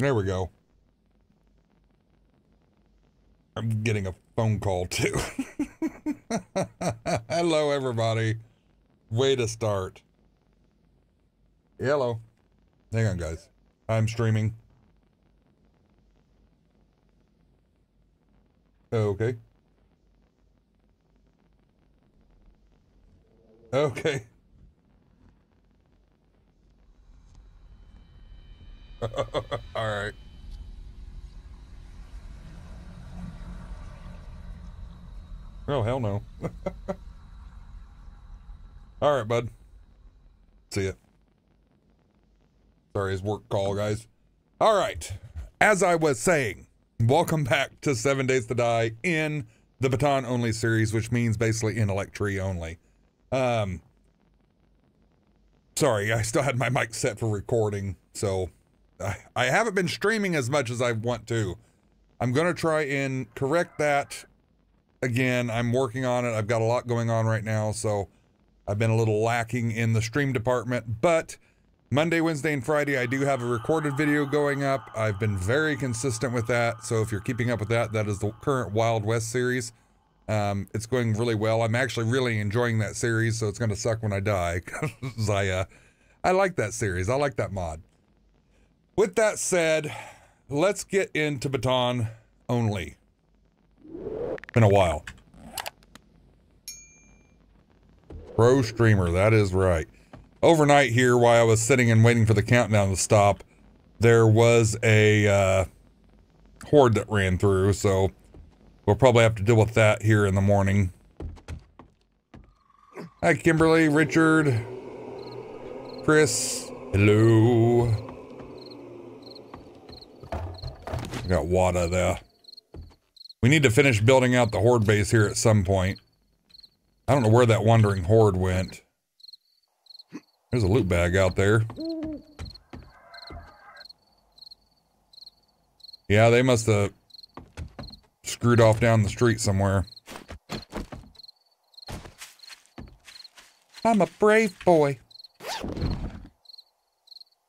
There we go. I'm getting a phone call too. Hello, everybody. Way to start. Hello. Hang on, guys. I'm streaming. Okay. Okay. All right. Oh, hell no. All right, bud. See ya. Sorry, his work call, guys. All right. As I was saying, welcome back to Seven Days to Die in the Baton Only series, which means basically intellect tree only. Um, sorry, I still had my mic set for recording, so I, haven't been streaming as much as I want to. I'm going to try and correct that again. I'm working on it. I've got a lot going on right now, so I've been a little lacking in the stream department, but Monday, Wednesday, and Friday, I do have a recorded video going up. I've been very consistent with that. So if you're keeping up with that, that is the current Wild West series. Um, it's going really well. I'm actually really enjoying that series, so it's going to suck when I die because I, uh, I like that series. I like that mod. With that said, let's get into Baton only. Been a while. Pro streamer, that is right. Overnight here, while I was sitting and waiting for the countdown to stop, there was a uh, horde that ran through, so we'll probably have to deal with that here in the morning. Hi, Kimberly, Richard, Chris, hello. Got Wada there. We need to finish building out the horde base here at some point. I don't know where that wandering horde went. There's a loot bag out there. Yeah, they must have screwed off down the street somewhere. I'm a brave boy.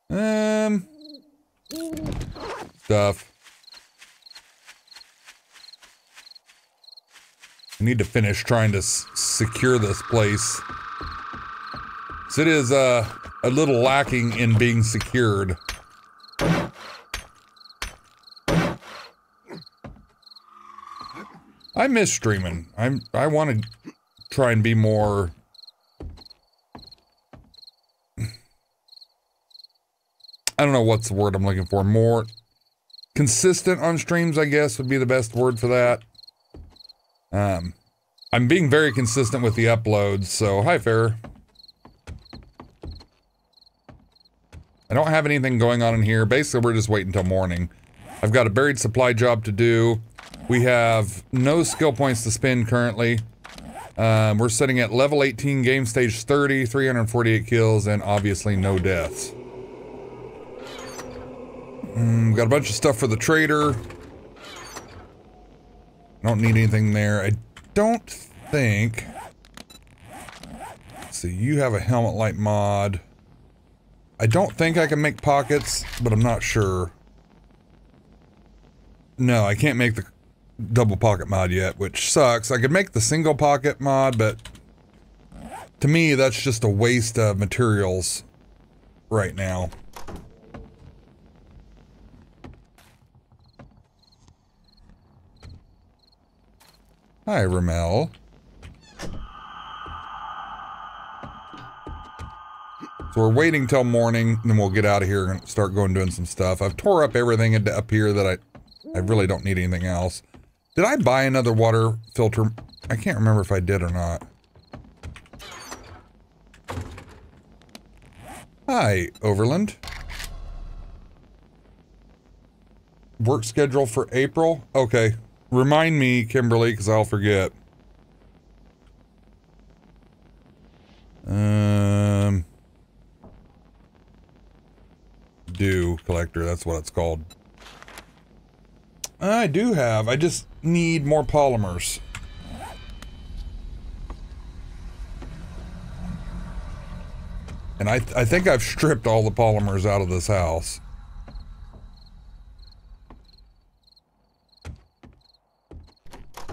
Um, stuff. I need to finish trying to secure this place. So it is uh, a little lacking in being secured. I miss streaming. I'm I want to try and be more I don't know what's the word I'm looking for. More consistent on streams, I guess, would be the best word for that. Um, I'm being very consistent with the uploads, so hi, Fair. I don't have anything going on in here. Basically, we're just waiting until morning. I've got a buried supply job to do. We have no skill points to spend currently. Um, we're sitting at level 18, game stage 30, 348 kills, and obviously no deaths. Mm, got a bunch of stuff for the trader. Don't need anything there. I don't think... So you have a helmet light mod. I don't think I can make pockets, but I'm not sure. No, I can't make the double pocket mod yet, which sucks. I could make the single pocket mod, but to me, that's just a waste of materials right now. Hi, Ramel. So we're waiting till morning, and then we'll get out of here and start going doing some stuff. I've tore up everything up here that I, I really don't need anything else. Did I buy another water filter? I can't remember if I did or not. Hi, Overland. Work schedule for April? Okay. Remind me, Kimberly, because I'll forget. Um... Dew collector, that's what it's called. I do have, I just need more polymers. And I, th I think I've stripped all the polymers out of this house.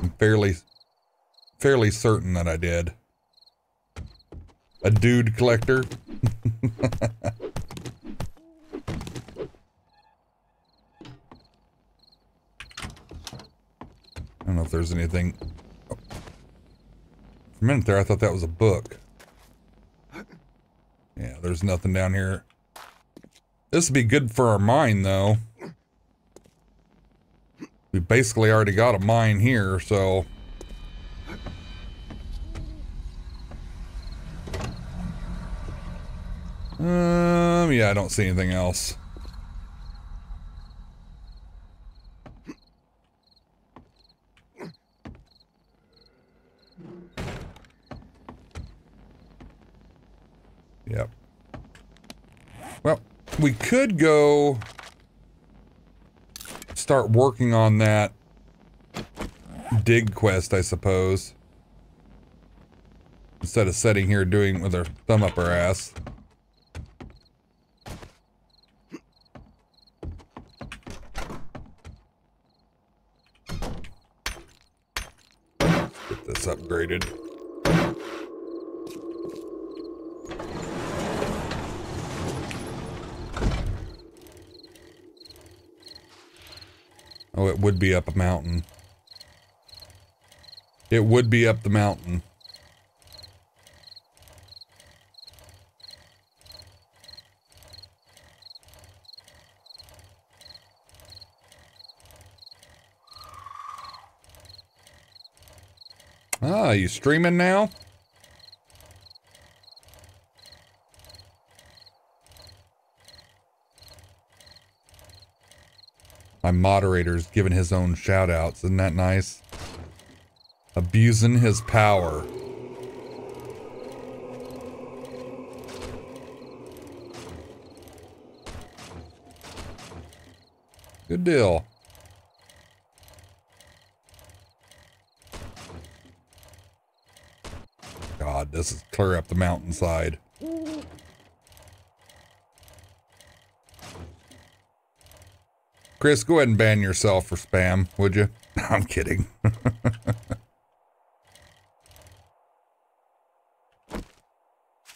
I'm fairly, fairly certain that I did. A dude collector. I don't know if there's anything. Oh. For a minute there, I thought that was a book. Yeah, there's nothing down here. This would be good for our mine, though. We basically already got a mine here, so... Um, yeah, I don't see anything else. Yep. Well, we could go start working on that dig quest, I suppose. Instead of sitting here doing with our thumb up our ass. Get this upgraded. Oh, it would be up a mountain. It would be up the mountain. Ah, you streaming now? My moderator's giving his own shout outs. Isn't that nice? Abusing his power. Good deal. God, this is clear up the mountainside. Chris, go ahead and ban yourself for spam, would you? I'm kidding.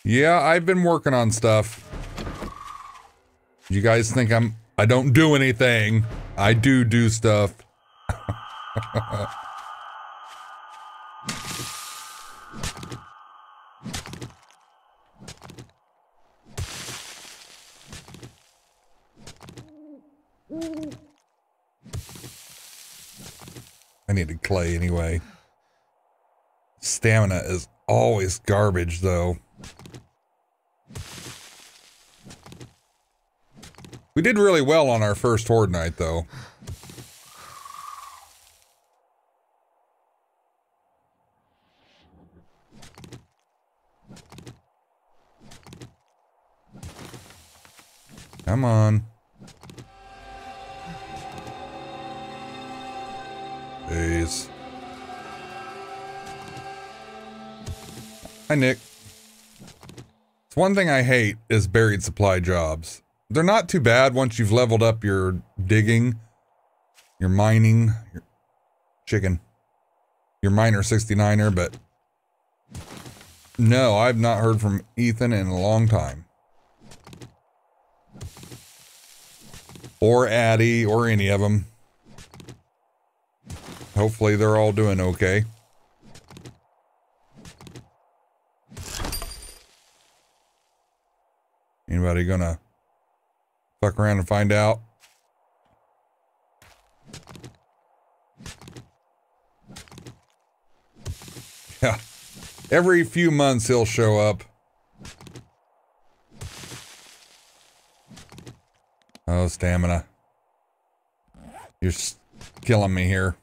yeah, I've been working on stuff. You guys think I'm I don't do anything. I do do stuff. I needed clay anyway. Stamina is always garbage, though. We did really well on our first Horde night, though. Come on. Jeez. Hi, Nick. It's one thing I hate is buried supply jobs. They're not too bad once you've leveled up your digging, your mining, your chicken, your miner 69er, but no, I've not heard from Ethan in a long time. Or Addie, or any of them. Hopefully they're all doing okay. Anybody gonna fuck around and find out? Yeah. Every few months he'll show up. Oh, stamina. You're killing me here.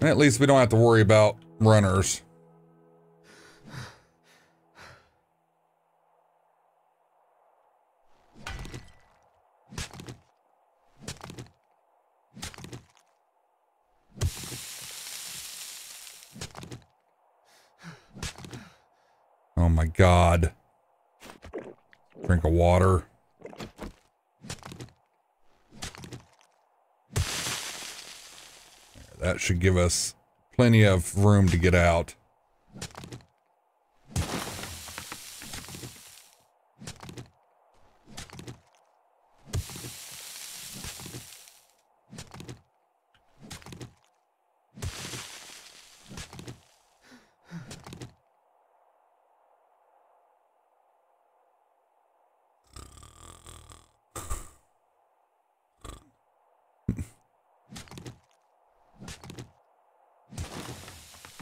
At least we don't have to worry about runners. Oh my god. Drink of water. That should give us plenty of room to get out.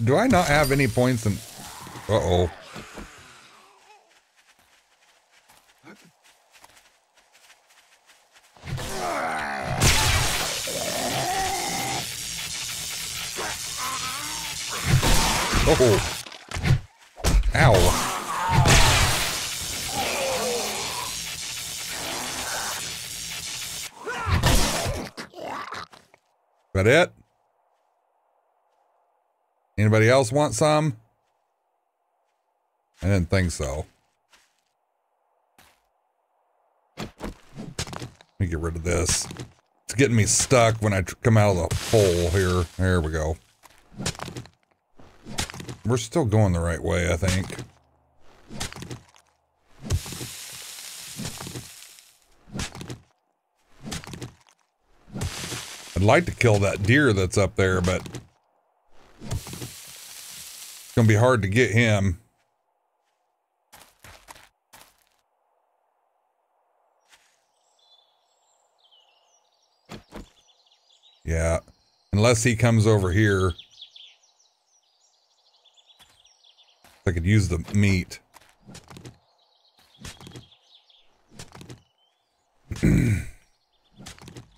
Do I not have any points in... Uh-oh. Oh. Anybody else want some? I didn't think so. Let me get rid of this. It's getting me stuck when I come out of the hole here. There we go. We're still going the right way, I think. I'd like to kill that deer that's up there, but gonna be hard to get him. Yeah, unless he comes over here. I could use the meat.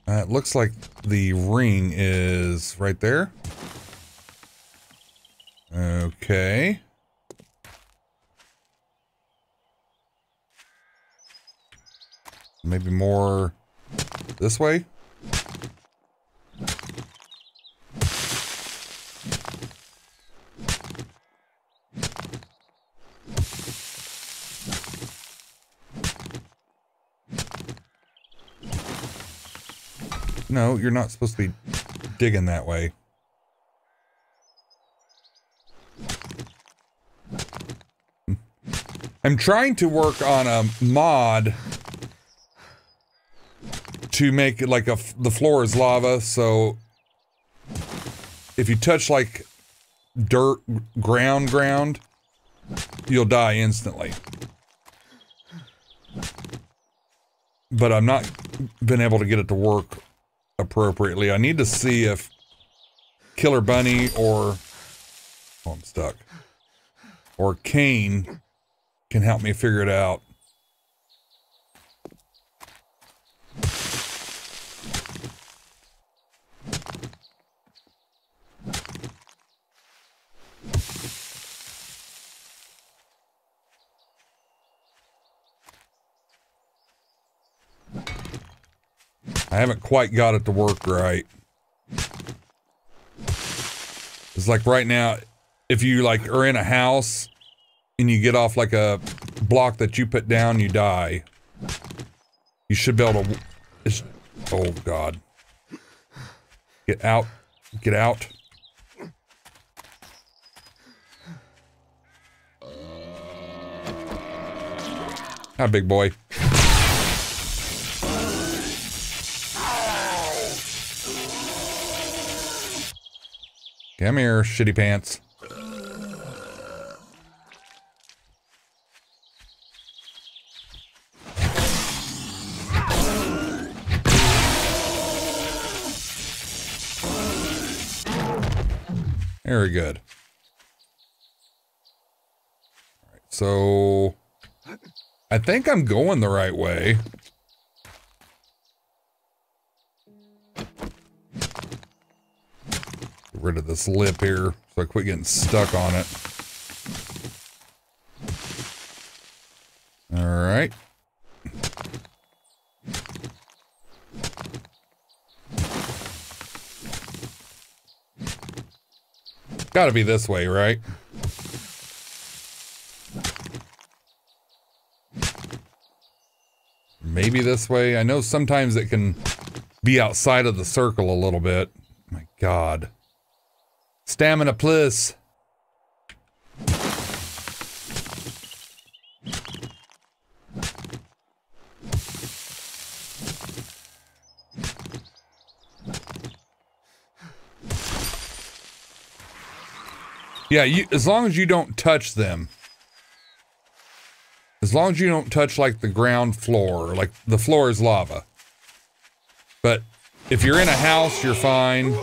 Uh, it looks like the ring is right there. Okay. Maybe more this way? No, you're not supposed to be digging that way. I'm trying to work on a mod to make it like a the floor is lava, so if you touch like dirt ground ground, you'll die instantly. But I'm not been able to get it to work appropriately. I need to see if Killer Bunny or oh, I'm stuck. Or Kane can help me figure it out. I haven't quite got it to work right. It's like right now, if you like are in a house and you get off like a block that you put down, you die. You should be able to. Oh God! Get out! Get out! Hi, big boy. Come here, shitty pants. Very good. All right, so I think I'm going the right way. Get rid of this lip here so I quit getting stuck on it. All right. Gotta be this way, right? Maybe this way. I know sometimes it can be outside of the circle a little bit. My God. Stamina plus. Yeah, you, as long as you don't touch them. As long as you don't touch like the ground floor, like the floor is lava. But if you're in a house, you're fine.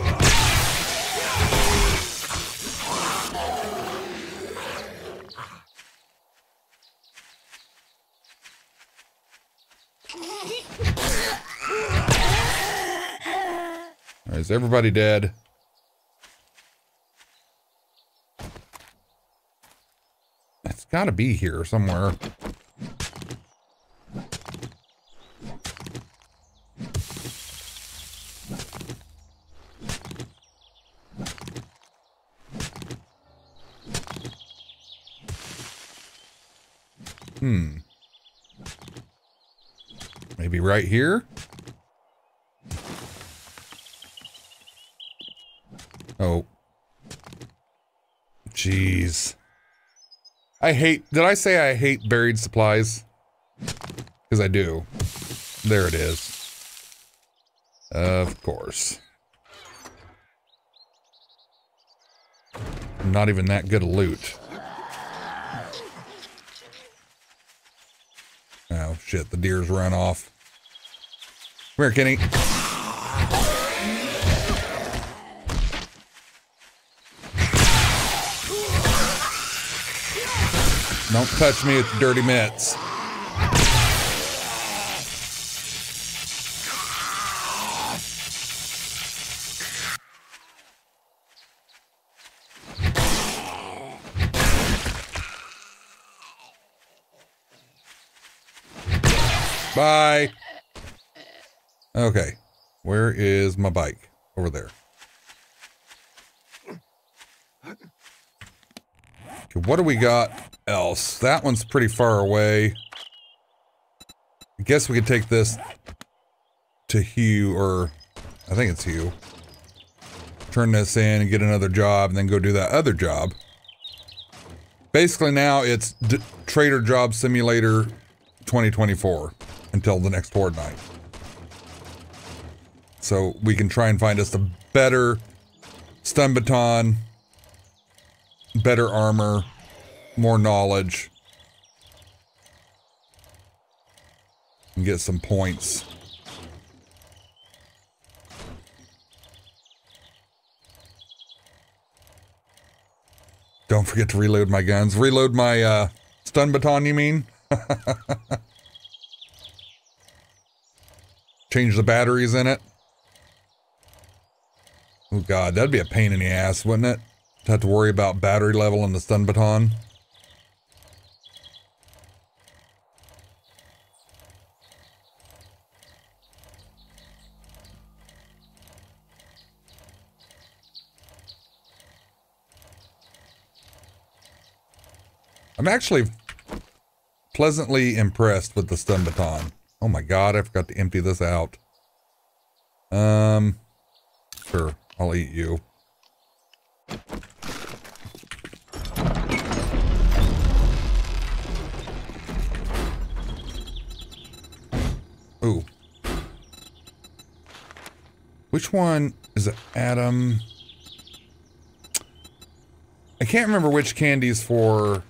Is everybody dead? It's got to be here somewhere. Hmm. Maybe right here? Oh. Jeez. I hate, did I say I hate buried supplies? Because I do. There it is. Of course. Not even that good a loot. Oh shit, the deer's run off. Come here, Kenny. Don't touch me with dirty mitts. Bye. Okay. Where is my bike? Over there. Okay, what do we got else? That one's pretty far away. I guess we could take this to Hugh, or I think it's Hugh. Turn this in and get another job, and then go do that other job. Basically, now it's D Trader Job Simulator 2024 until the next Horde night. So we can try and find us a better stun baton, better armor, more knowledge, and get some points. Don't forget to reload my guns. Reload my uh, stun baton, you mean? Change the batteries in it. Oh god, that'd be a pain in the ass, wouldn't it? Have to worry about battery level in the stun baton. I'm actually pleasantly impressed with the stun baton. Oh my god, I forgot to empty this out. Um, sure, I'll eat you. Which one is it? Adam? I can't remember which candy's for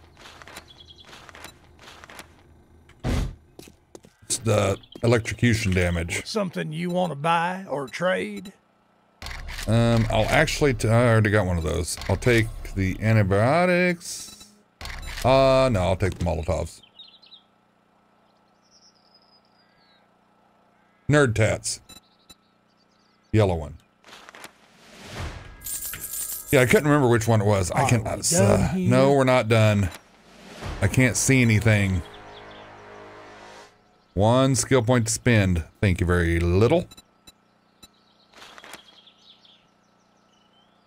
It's the electrocution damage. Something you want to buy or trade? Um, I'll actually, t- I already got one of those. I'll take the antibiotics. Uh, no, I'll take the Molotovs. Nerd tats. Yellow one. Yeah, I couldn't remember which one it was. I can. we Uh, no, we're not done. I can't see anything. One skill point to spend. Thank you very little.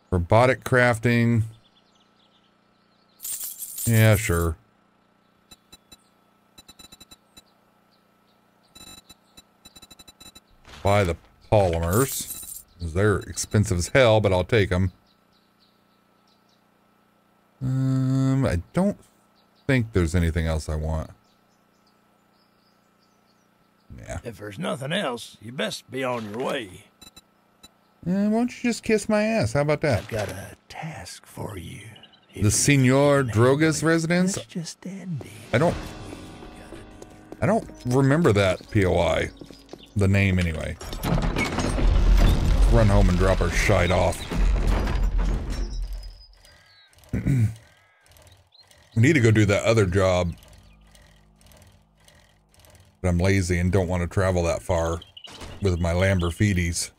Robotic crafting. Yeah, sure. Buy the polymers. They're expensive as hell, but I'll take them. Um, I don't think there's anything else I want. Yeah. If there's nothing else, you best be on your way. Eh, why don't you just kiss my ass? How about that? I've got a task for you. If The Senor Drogas residence? Just it. I don't. I don't remember that POI. The name, anyway. Run home and drop our shite off. we need to go do that other job. But I'm lazy and don't want to travel that far with my Lamborghinis.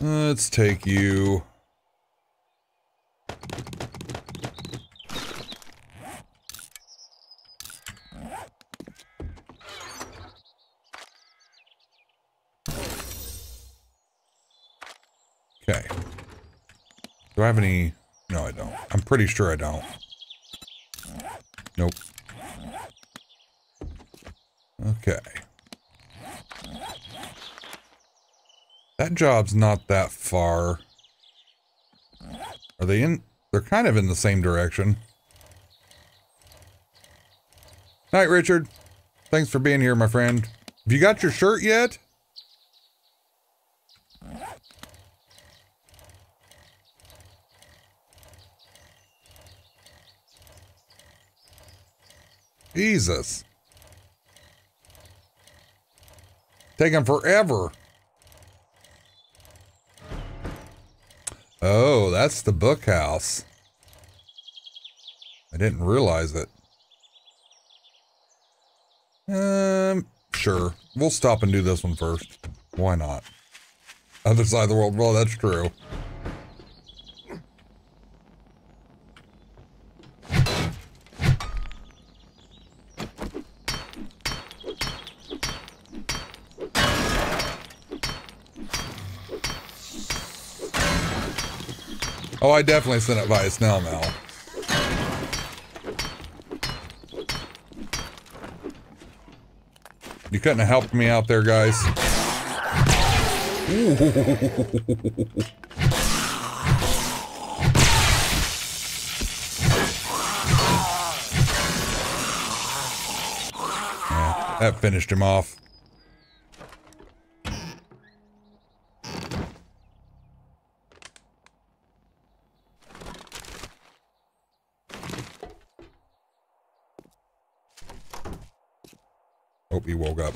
Let's take you. Okay. Do I have any? No, I don't. I'm pretty sure I don't. Nope. Okay. That job's not that far. Are they in? They're kind of in the same direction. Night, Richard. Thanks for being here, my friend. Have you got your shirt yet? Jesus. Taking forever. Oh, that's the book house. I didn't realize it. Um, sure. We'll stop and do this one first. Why not? Other side of the world. Well, that's true. Oh, I definitely sent it via snail mail. You couldn't have helped me out there, guys. Yeah, that finished him off. He woke up.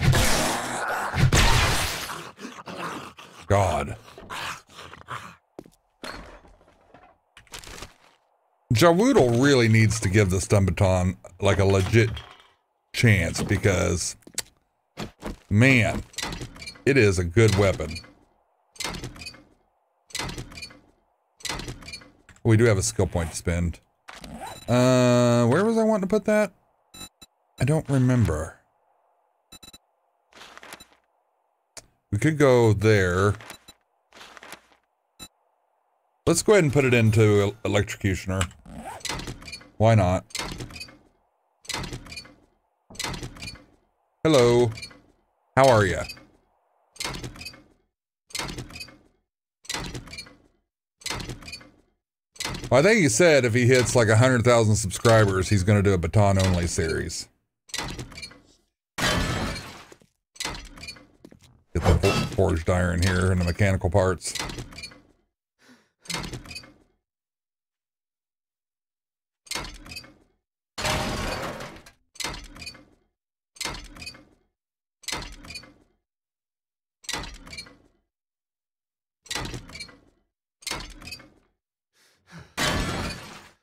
God. JaWoodle really needs to give the stun baton like a legit chance because, man, it is a good weapon. We do have a skill point to spend. Uh, where was I wanting to put that? I don't remember. Could go there. Let's go ahead and put it into electrocutioner. Why not? Hello. How are you? Well, I think he said if he hits like 100,000 subscribers, he's going to do a baton only series. Get the for- forged iron here and the mechanical parts.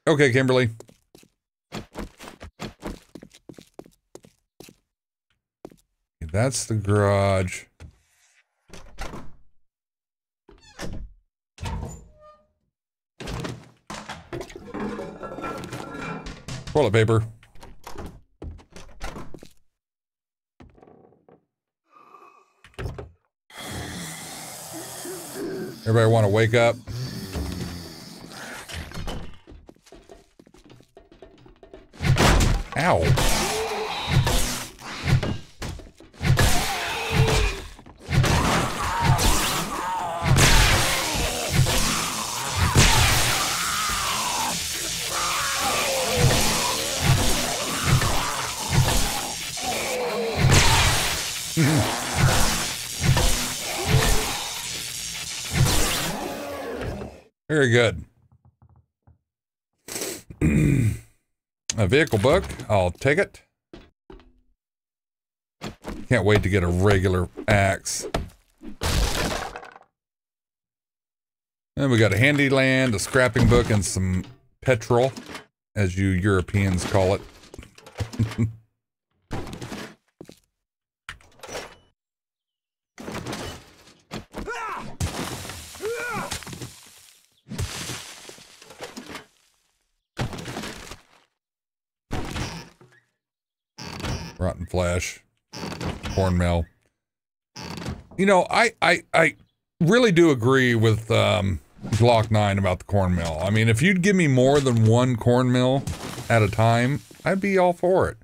Okay, Kimberly. That's the garage. Toilet paper. Everybody want to wake up? Ow. Vehicle book. I'll take it. Can't wait to get a regular axe. And we got a handy land, a scrapping book, and some petrol, as you Europeans call it. Flesh, cornmeal. You know, I, I, I really do agree with um, Glock 9 about the corn cornmeal. I mean, if you'd give me more than one corn cornmeal at a time, I'd be all for it.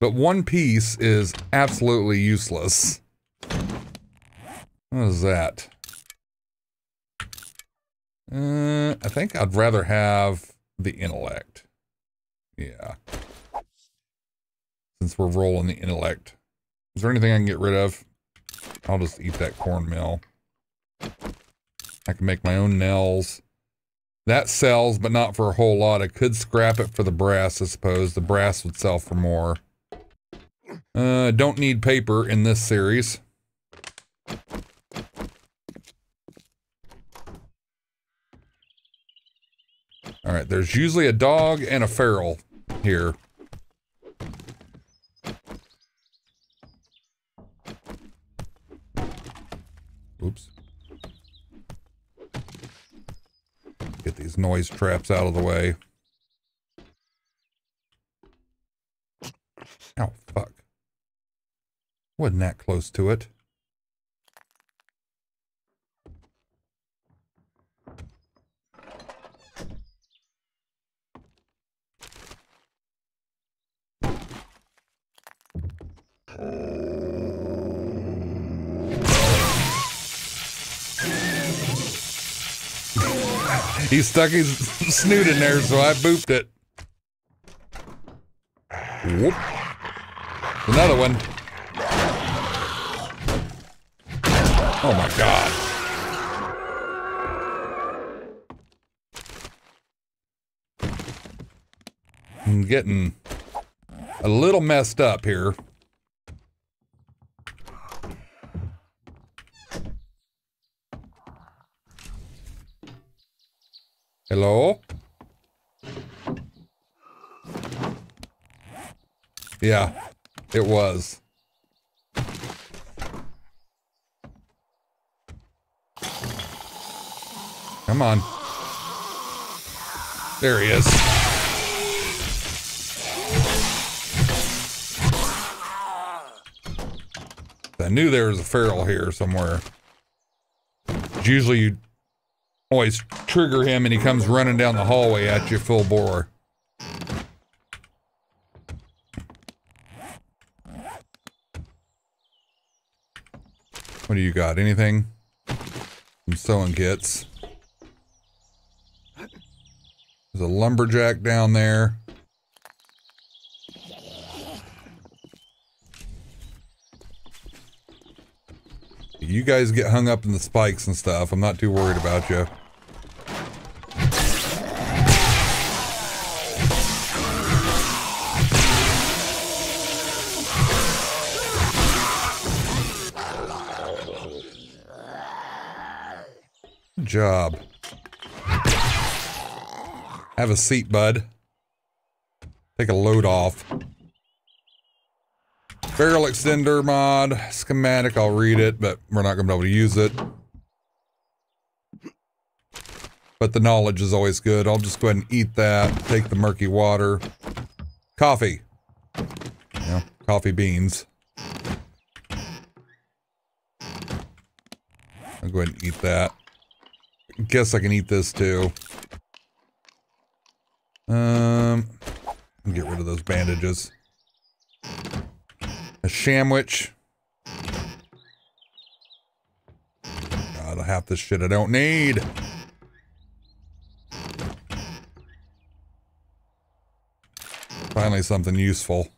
But one piece is absolutely useless. What is that? Uh, I think I'd rather have the intellect. Yeah. Since we're rolling the intellect. Is there anything I can get rid of? I'll just eat that cornmeal. I can make my own nails. That sells, but not for a whole lot. I could scrap it for the brass, I suppose. The brass would sell for more. Uh, don't need paper in this series. All right, there's usually a dog and a feral here. Oops. Get these noise traps out of the way. Oh, fuck. Wasn't that close to it. He stuck his snoot in there, so I booped it. Whoop. Another one. Oh my god. I'm getting a little messed up here. Hello? Yeah, it was. Come on. There he is. I knew there was a feral here somewhere. Usually you always trigger him and he comes running down the hallway at you full bore. What do you got? Anything? Some sewing kits. There's a lumberjack down there. You guys get hung up in the spikes and stuff. I'm not too worried about you. Job. Have a seat, bud. Take a load off. Barrel extender mod, schematic, I'll read it, but we're not going to be able to use it. But the knowledge is always good. I'll just go ahead and eat that, take the murky water. Coffee. Yeah, coffee beans. I'll go ahead and eat that. Guess I can eat this too. Um, get rid of those bandages. A sandwich. God, half this shit I don't need. Finally something useful.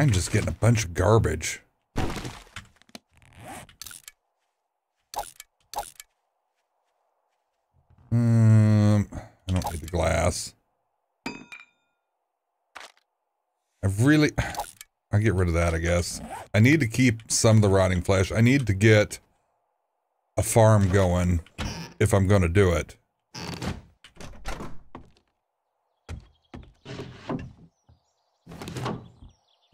I'm just getting a bunch of garbage. Um, I don't need the glass. I really, I get rid of that, I guess. I need to keep some of the rotting flesh. I need to get a farm going if I'm going to do it.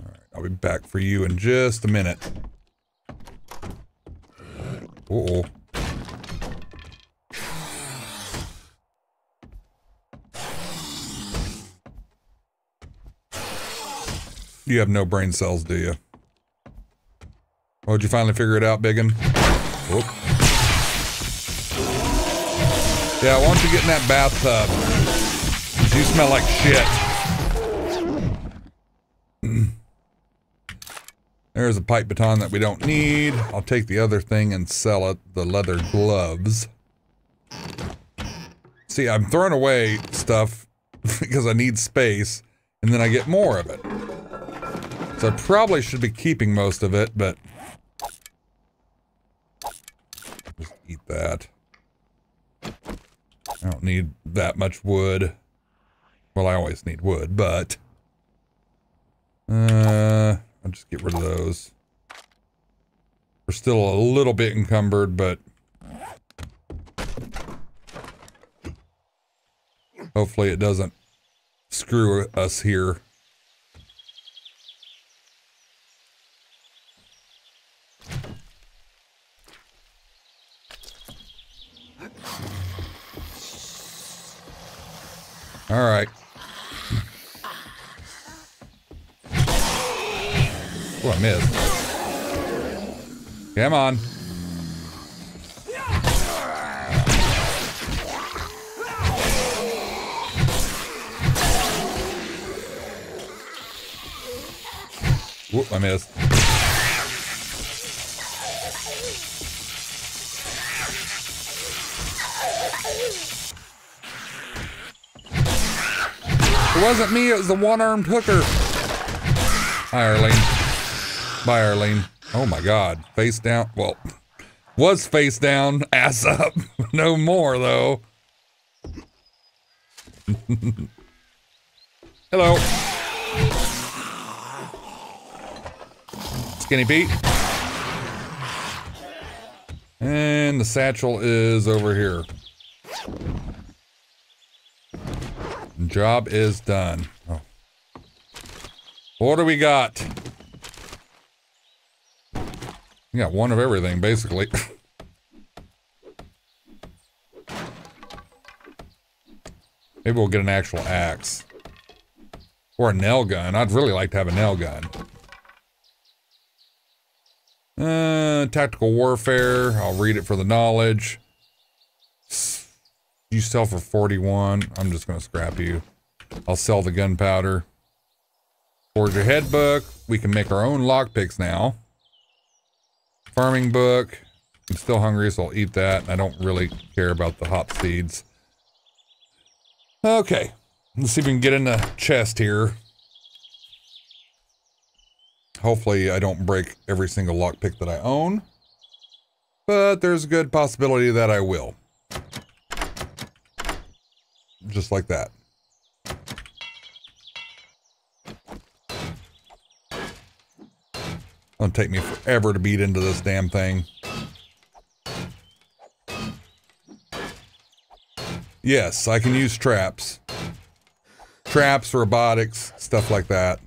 All right, I'll be back for you in just a minute. Uh oh. You have no brain cells, do you? Oh, did you finally figure it out, Biggin? Whoop. Yeah, why don't you get in that bathtub? You smell like shit. There's a pipe baton that we don't need. I'll take the other thing and sell it, the leather gloves. See, I'm throwing away stuff because I need space, and then I get more of it. So I probably should be keeping most of it, but... Just eat that. I don't need that much wood. Well, I always need wood, but... Uh, I'll just get rid of those. We're still a little bit encumbered, but... Hopefully it doesn't screw us here. All right. Oh, I missed. Come on. Whoop, I missed. It wasn't me, it was the one-armed hooker. Hi, Arlene. Bye, Arlene. Oh my god. Face down. Well, was face down, ass up. no more, though. Hello. Skinny Pete. And the satchel is over here. Job is done. Oh. What do we got? Got one of everything, basically. Maybe we'll get an actual axe. Or a nail gun. I'd really like to have a nail gun. Uh, tactical warfare. I'll read it for the knowledge. You sell for 41. I'm just going to scrap you. I'll sell the gunpowder. Forge ahead book. We can make our own lockpicks now. Farming book. I'm still hungry, so I'll eat that. I don't really care about the hop seeds. Okay. Let's see if we can get in the chest here. Hopefully I don't break every single lockpick that I own. But there's a good possibility that I will. Just like that. It'll take me forever to beat into this damn thing. Yes, I can use traps. Traps, robotics, stuff like that.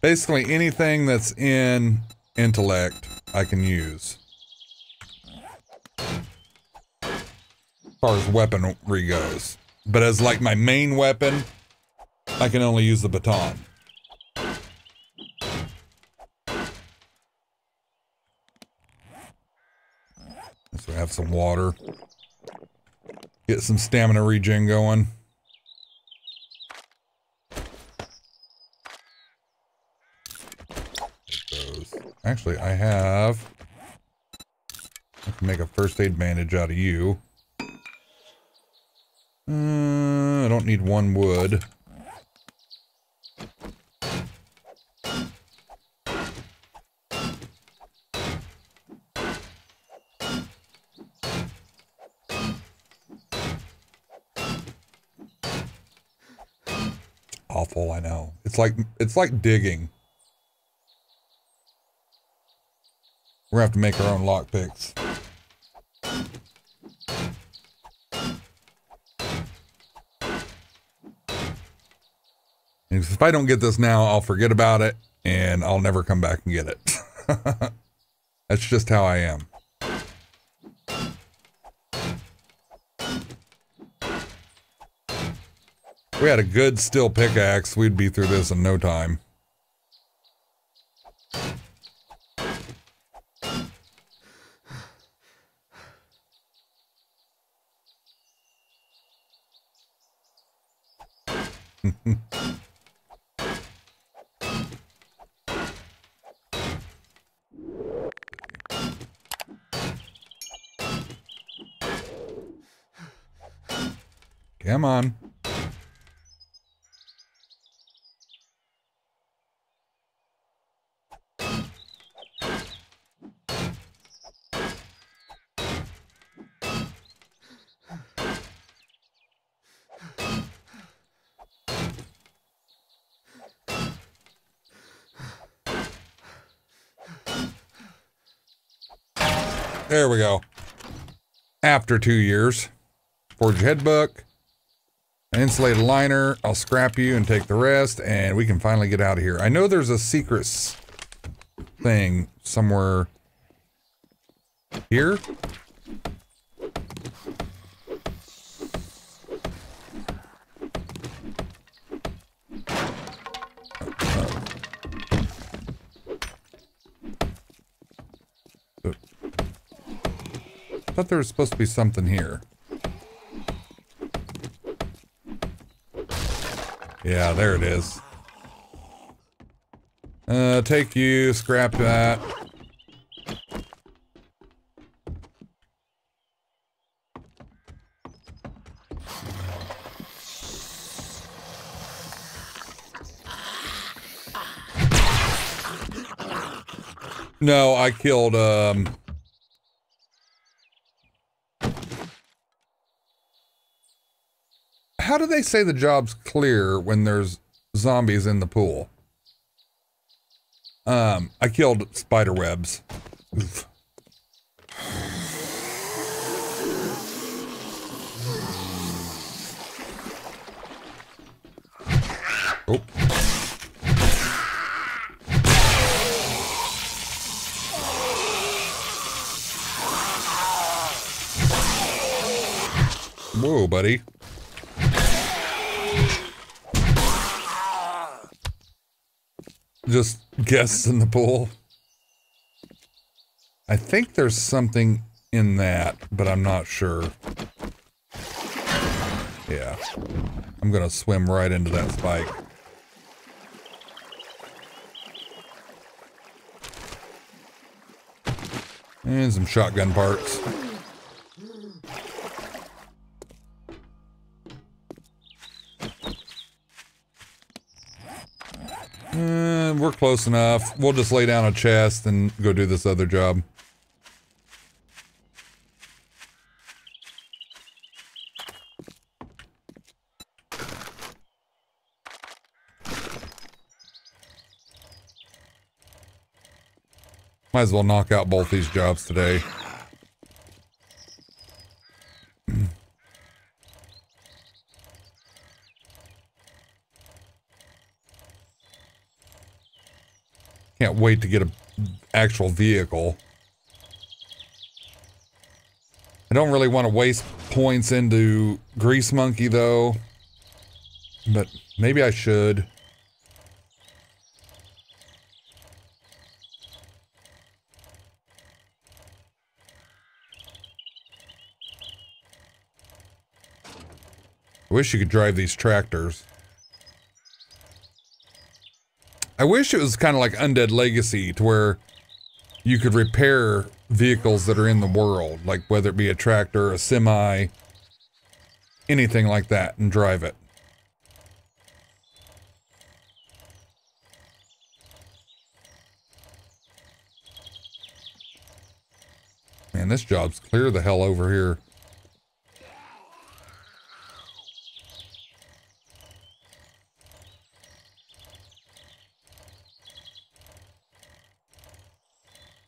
Basically anything that's in intellect, I can use. As far as weaponry goes. But as like my main weapon, I can only use the baton. So have some water. Get some stamina regen going. Actually, I have... I can make a first aid bandage out of you. Uh, I don't don't need one wood. Awful, I know. It's like it's like digging. We're gonna have to make our own lockpicks. If I don't get this now, I'll forget about it and I'll never come back and get it. That's just how I am. If we had a good steel pickaxe, we'd be through this in no time. Come on. There we go. After two years. Forge head book. Insulated liner. I'll scrap you and take the rest, and we can finally get out of here. I know there's a secret thing somewhere here. Uh, I thought there was supposed to be something here. Yeah, there it is. Uh, take you, scrap that. No, I killed, um... How do they say the job's clear when there's zombies in the pool? Um, I killed spider webs. Oof. Oh. Whoa, buddy. Just guests in the pool. I think there's something in that, but I'm not sure. Yeah. I'm gonna swim right into that spike. And some shotgun parts. Close enough. We'll just lay down a chest and go do this other job. Might as well knock out both these jobs today. Can't wait to get a actual vehicle. I don't really want to waste points into Grease Monkey though. But maybe I should. I wish you could drive these tractors. I wish it was kind of like Undead Legacy to where you could repair vehicles that are in the world, like whether it be a tractor, a semi, anything like that, and drive it. Man, this job's clear the hell over here.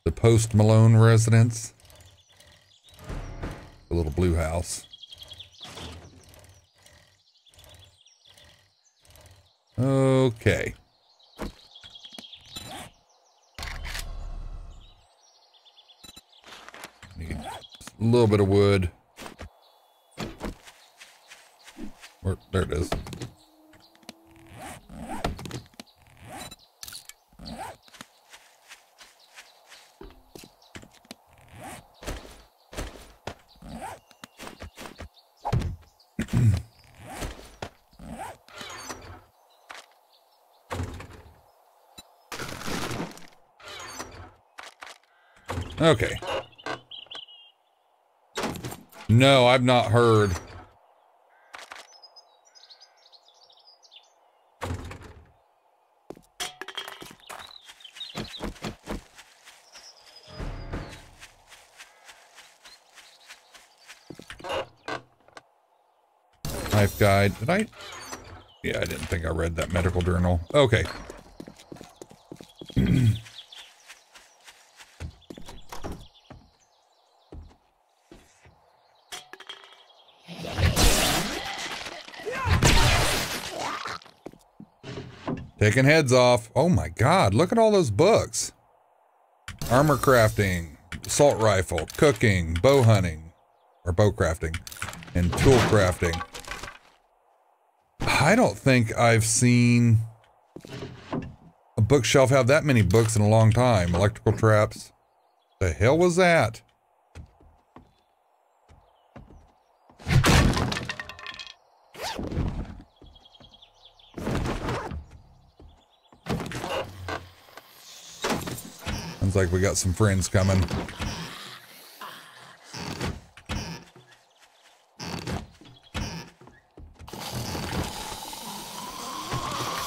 The Post Malone residence. The little blue house. Okay. A little bit of wood. Where, there it is. Okay. No, I've not heard. Life guide. Did I? Yeah, I didn't think I read that medical journal. Okay. Taking heads off. Oh my god, look at all those books. Armor crafting, assault rifle, cooking, bow hunting, or bow crafting, and tool crafting. I don't think I've seen a bookshelf have that many books in a long time. Electrical traps. The hell was that? Like we got some friends coming.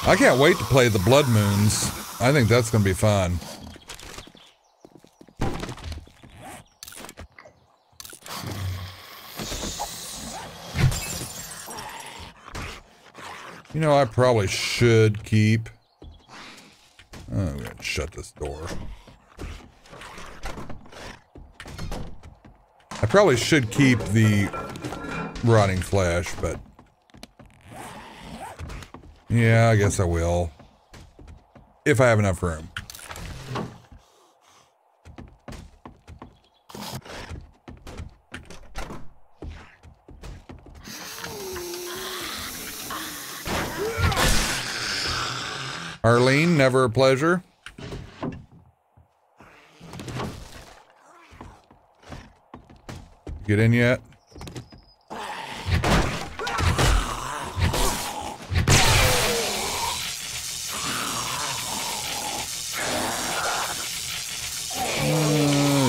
I can't wait to play the Blood Moons. I think that's going to be fun. You know, I probably should keep... I'm going to shut this door. Probably should keep the rotting flesh, but... Yeah, I guess I will. If I have enough room. Arlene, never a pleasure. Get in yet? Uh,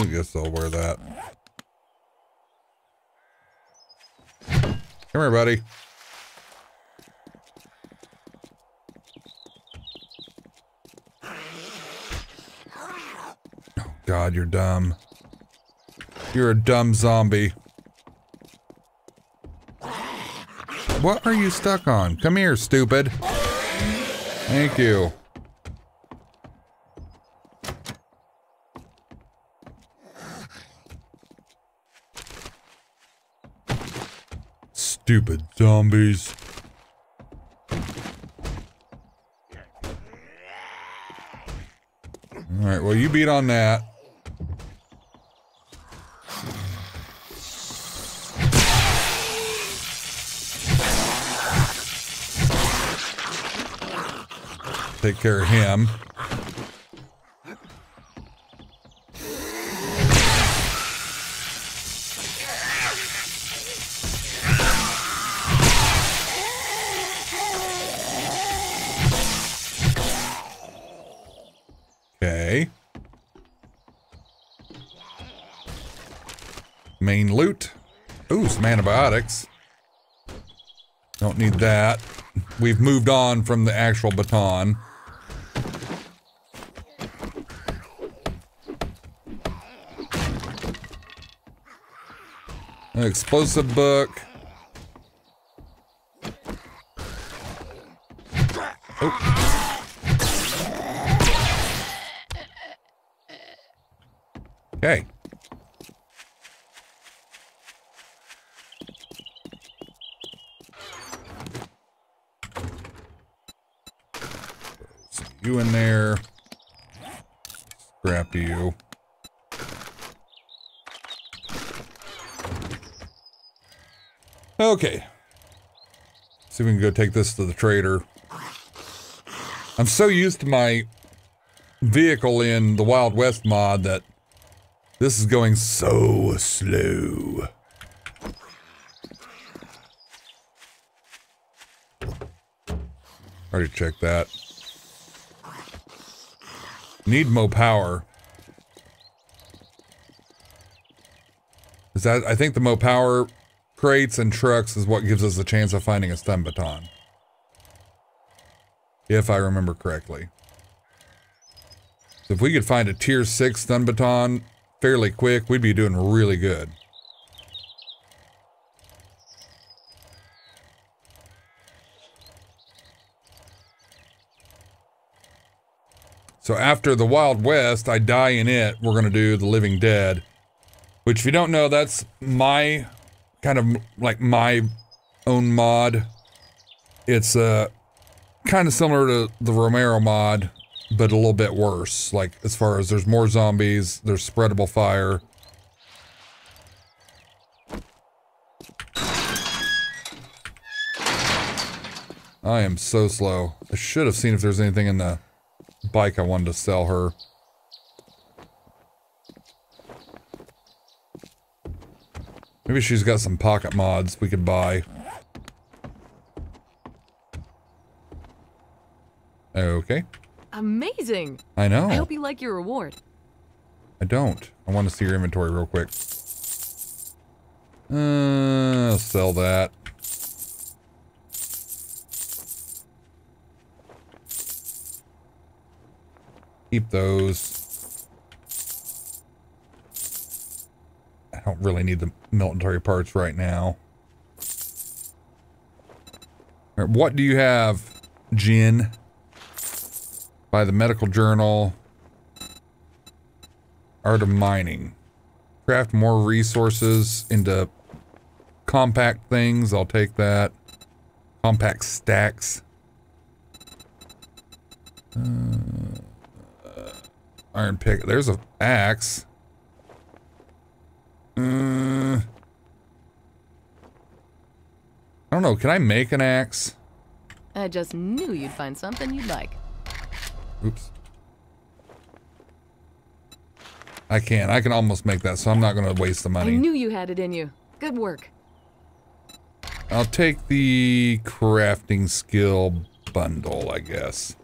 I guess I'll wear that. Come here, buddy. Oh, God, you're dumb. You're a dumb zombie. What are you stuck on? Come here, stupid. Thank you. Stupid zombies. Alright, well, you beat on that. Take care of him. Okay. Main loot. Ooh, some antibiotics. Don't need that. We've moved on from the actual baton. An explosive book. Oh. Okay. you in there. Scrap you. Okay. See if we can go take this to the trader. I'm so used to my vehicle in the Wild West mod that this is going so slow. Already checked that. Need more power. Is that I think the Mo power crates and trucks is what gives us a chance of finding a stun baton. If I remember correctly. So if we could find a tier 6 stun baton fairly quick, we'd be doing really good. So after the Wild West, I die in it, we're going to do the Living Dead. Which if you don't know, that's my kind of like my own mod. It's uh kind of similar to the Romero mod, but a little bit worse. Like as far as there's more zombies, there's spreadable fire. I am so slow. I should have seen if there's anything in the bike I wanted to sell her. Maybe she's got some pocket mods we could buy. Okay. Amazing. I know. I hope you like your reward. I don't. I want to see your inventory real quick. Uh, sell that. Keep those. I don't really need the military parts right now. Right, what do you have, Jen? By the medical journal. Art of mining. Craft more resources into compact things. I'll take that. Compact stacks. Uh, iron pick. There's a axe. Uh, I don't know. Can I make an axe? I just knew you'd find something you'd like. Oops. I can. I can almost make that, so I'm not going to waste the money. I knew you had it in you. Good work. I'll take the crafting skill bundle, I guess.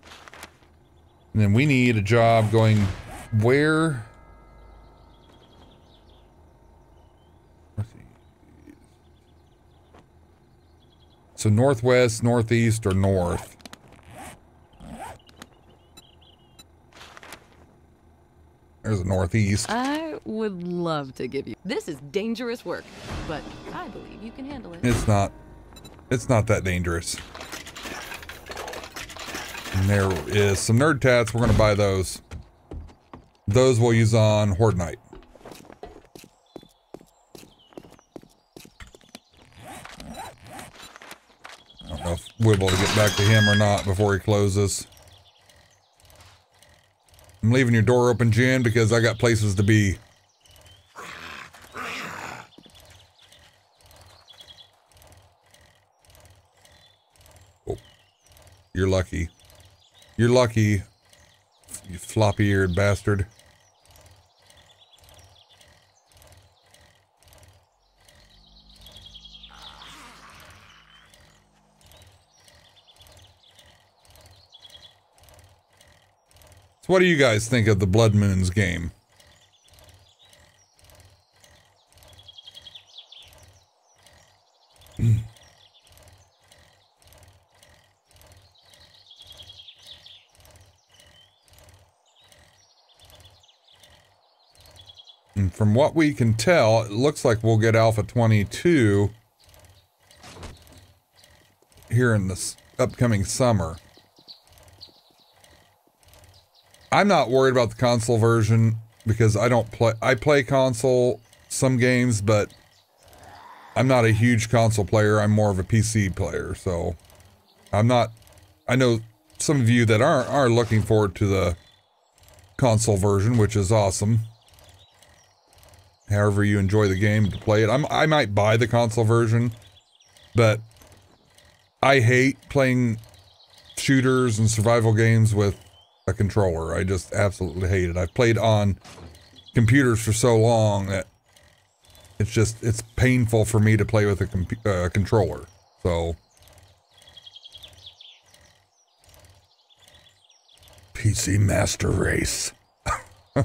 And then we need a job going where? So northwest, northeast, or north? There's a northeast. I would love to give you. This is dangerous work, but I believe you can handle it. It's not. It's not that dangerous. And there is some nerd tats. We're gonna buy those. Those we'll use on Horde Night. I don't know if able to get back to him or not before he closes. I'm leaving your door open, Jen, because I got places to be. Oh, you're lucky. You're lucky, you floppy-eared bastard. So what do you guys think of the Blood Moons game? Hmm. And from what we can tell, it looks like we'll get Alpha 22 here in this upcoming summer. I'm not worried about the console version because I don't play I play console some games, but I'm not a huge console player. I'm more of a PC player, so I'm not I know some of you that are are looking forward to the console version, which is awesome. However you enjoy the game to play it. I'm I might buy the console version, but I hate playing shooters and survival games with a controller. I just absolutely hate it. I've played on computers for so long that it's just it's painful for me to play with a uh, controller. So PC Master Race.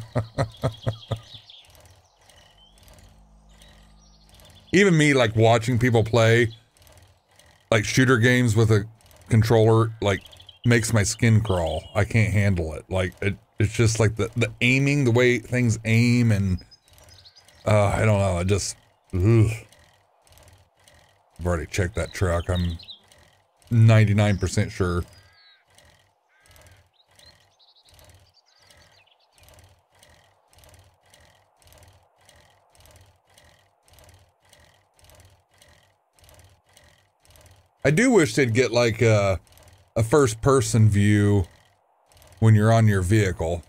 Even me like watching people play like shooter games with a controller like makes my skin crawl. I can't handle it. Like it, it's just like the the aiming, the way things aim, and uh, I don't know. I just ugh. I've already checked that truck. I'm 99% sure. I do wish they'd get like a, a first person view when you're on your vehicle.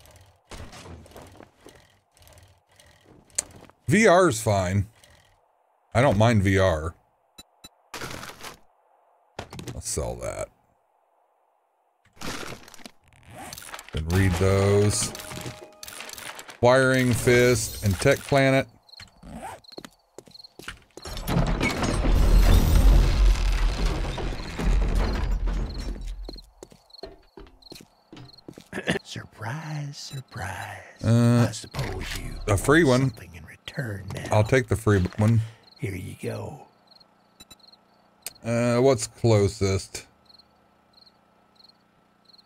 VR is fine. I don't mind VR. I'll sell that. And read those. Wiring, Fist, and Tech Planet. Surprise, surprise. Uh, I suppose you a free one. Something in return now. I'll take the free one. Here you go. Uh, what's closest?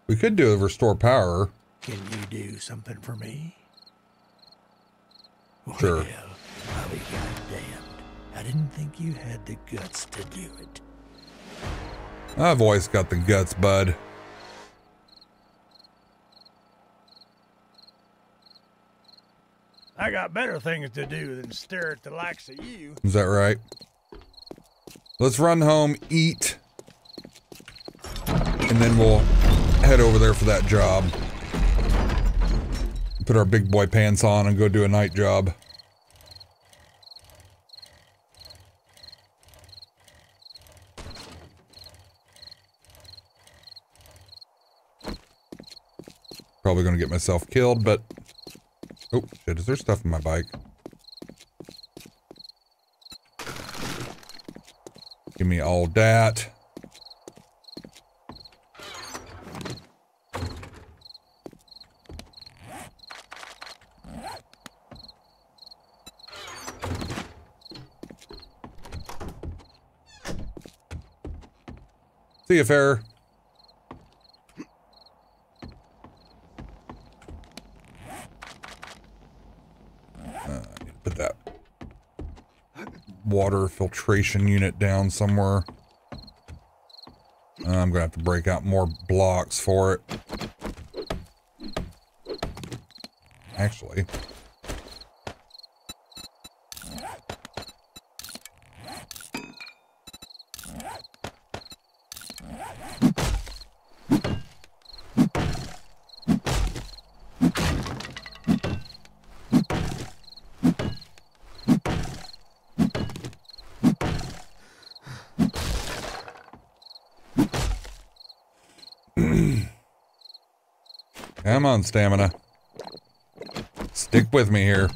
We could do a restore power. Can you do something for me? Sure. Well, I'll be goddamned. I didn't think you had the guts to do it. I've always got the guts, bud. I got better things to do than stare at the likes of you. Is that right? Let's run home, eat, and then we'll head over there for that job. Put our big boy pants on and go do a night job. Probably gonna get myself killed, but oh shit! Is there stuff in my bike? Give me all that. See you, Fair. Uh, put that water filtration unit down somewhere. Uh, I'm gonna have to break out more blocks for it. Actually. On, stamina. Stick with me here.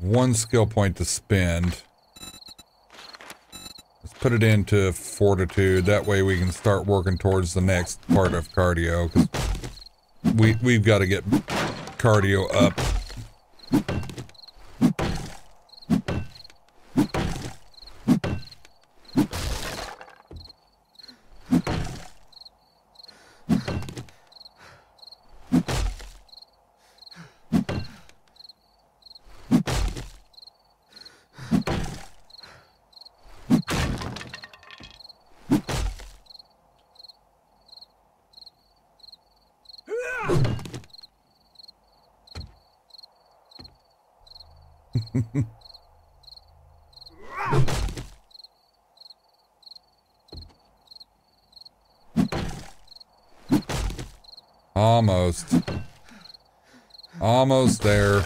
One skill point to spend. Put it into fortitude. That way we can start working towards the next part of cardio. 'cause we we've got to get cardio up Almost. Almost there.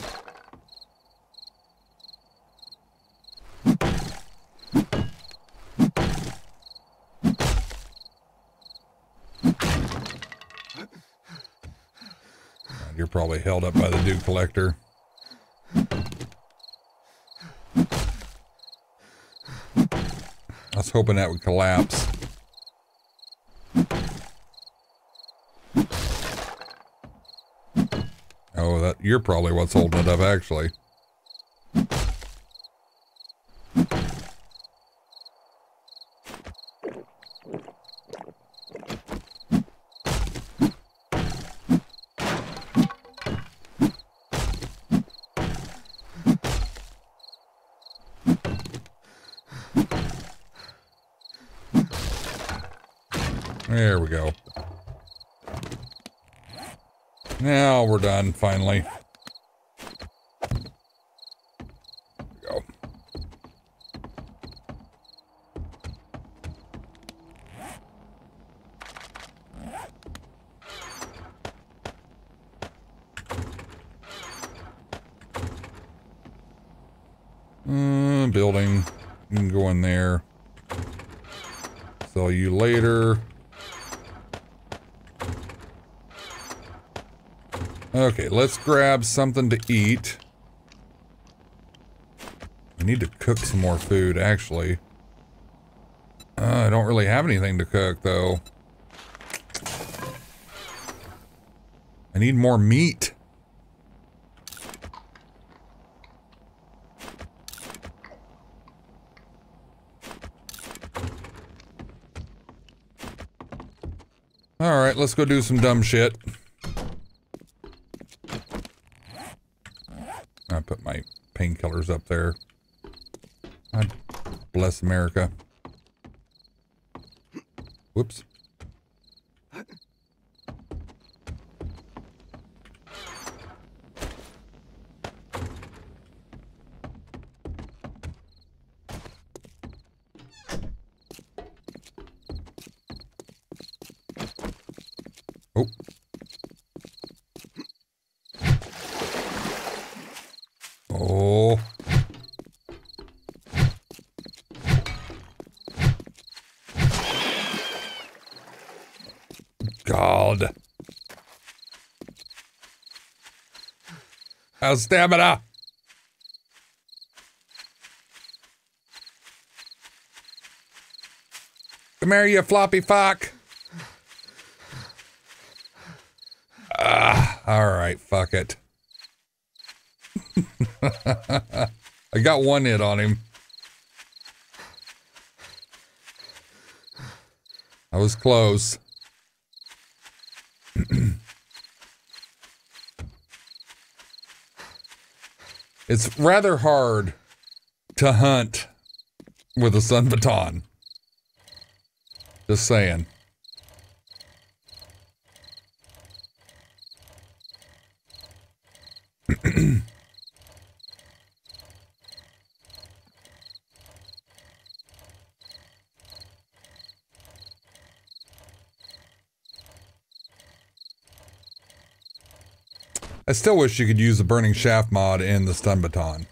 You're probably held up by the dew collector. I was hoping that would collapse. Oh, that you're probably what's holding it up actually. There we go. Done, finally. Go. Uh, building. You can go in there. Sell you later. Okay, let's grab something to eat. I need to cook some more food, actually. Uh, I don't really have anything to cook, though. I need more meat. Alright, let's go do some dumb shit. I put my painkillers up there. God bless America. Whoops. Oh. Oh. God. Stamina? Come here, you floppy fuck. Ah, all right, fuck it. I got one hit on him. I was close. It's rather hard to hunt with a stun baton. Just saying. I still wish you could use the burning shaft mod in the stun baton.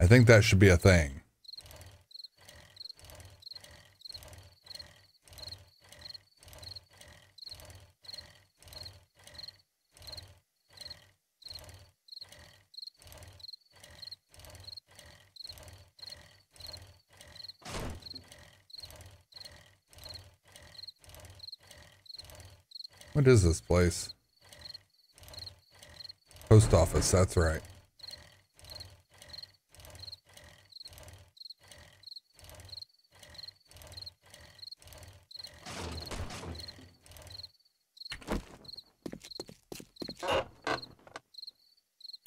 I think that should be a thing. What is this place? Post office, that's right.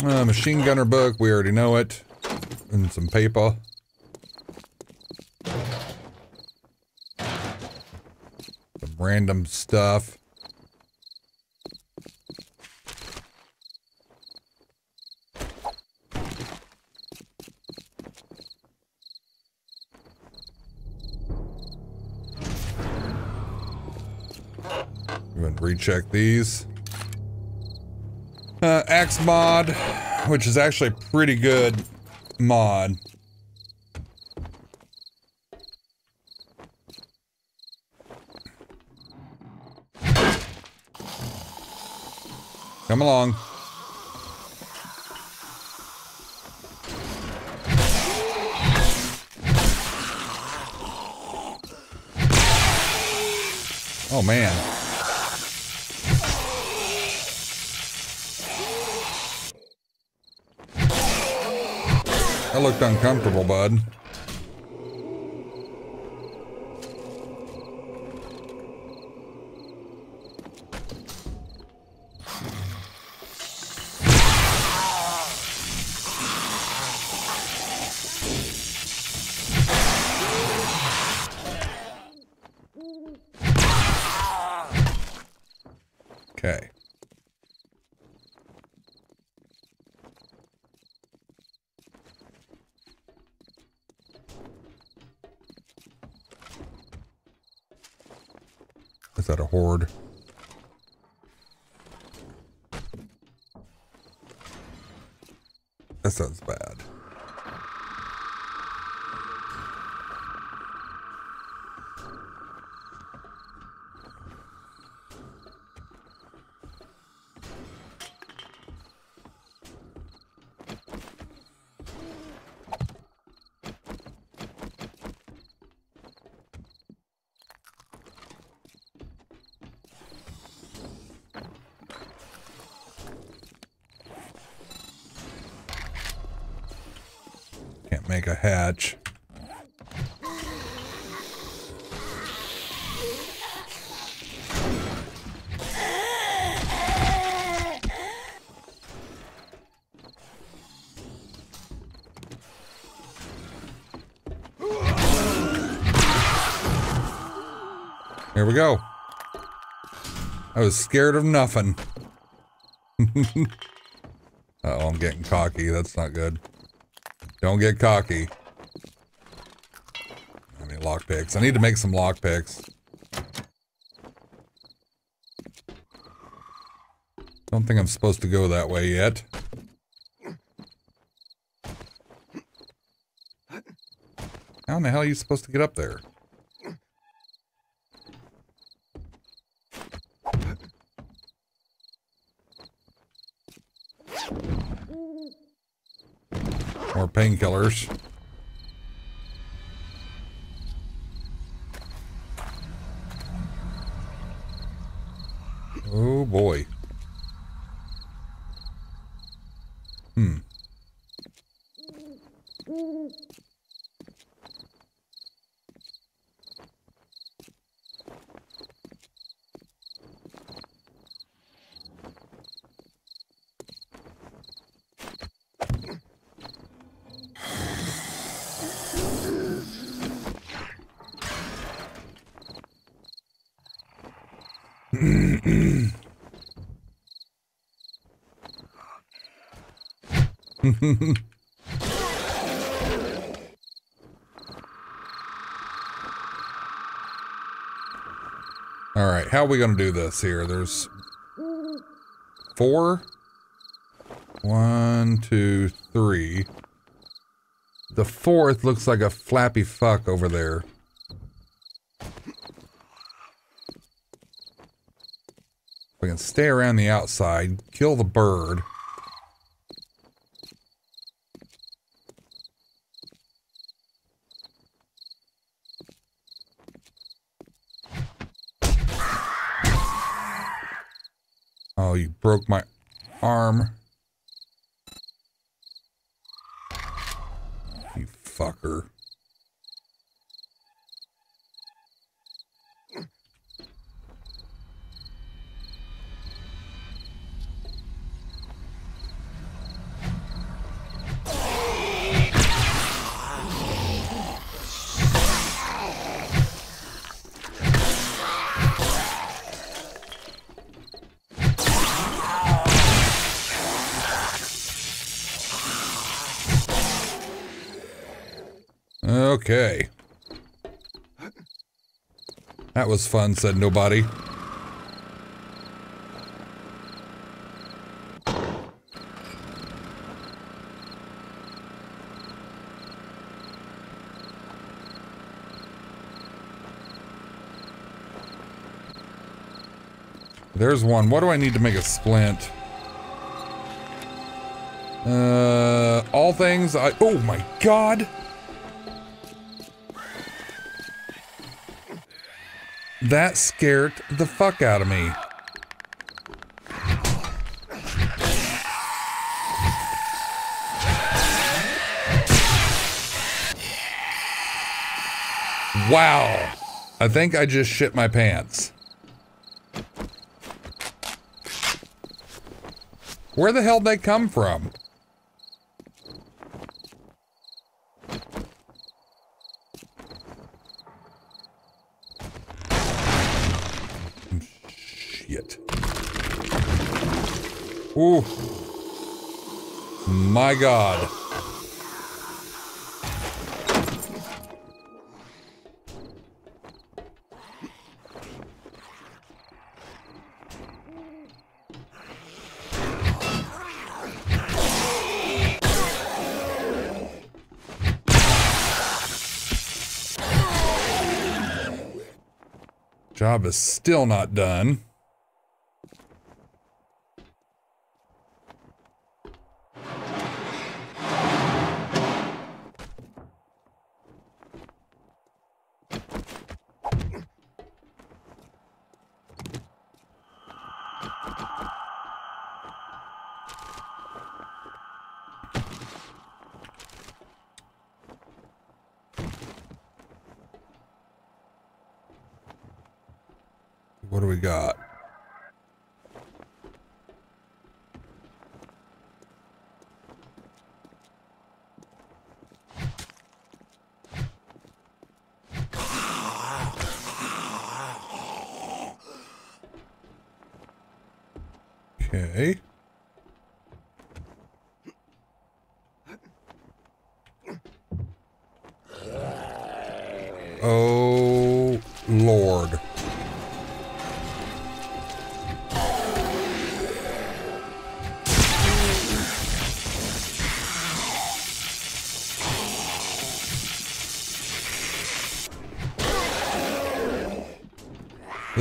Uh, machine gunner book, we already know it. And some paper. Some random stuff. Recheck these. Uh, Axe mod, which is actually a pretty good mod. Come along. Oh man. Looked uncomfortable, bud. That a horde? That sounds bad. We go. I was scared of nothing. uh oh, I'm getting cocky. That's not good. Don't get cocky. I need lockpicks. I need to make some lockpicks. Don't think I'm supposed to go that way yet. How in the hell are you supposed to get up there? More painkillers. Oh boy. Hmm. All right, how are we going to do this here? There's four. One, two, three. The fourth looks like a flappy fuck over there. We can stay around the outside, kill the bird. Oh, you broke my That was fun, said nobody. There's one. What do I need to make a splint? Uh, all things I... Oh my god! That scared the fuck out of me. Wow. I think I just shit my pants. Where the hell did they come from? Shit. Ooh. My god. Job is still not done.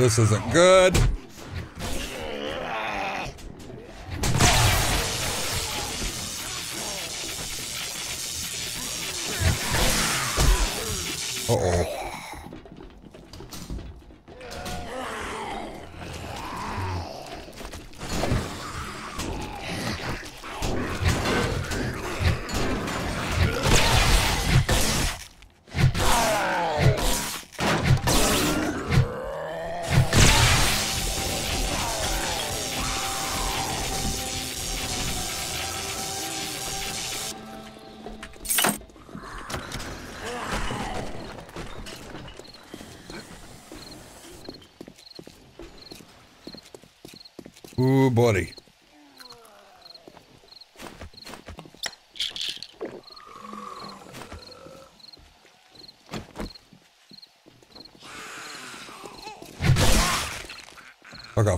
This isn't good.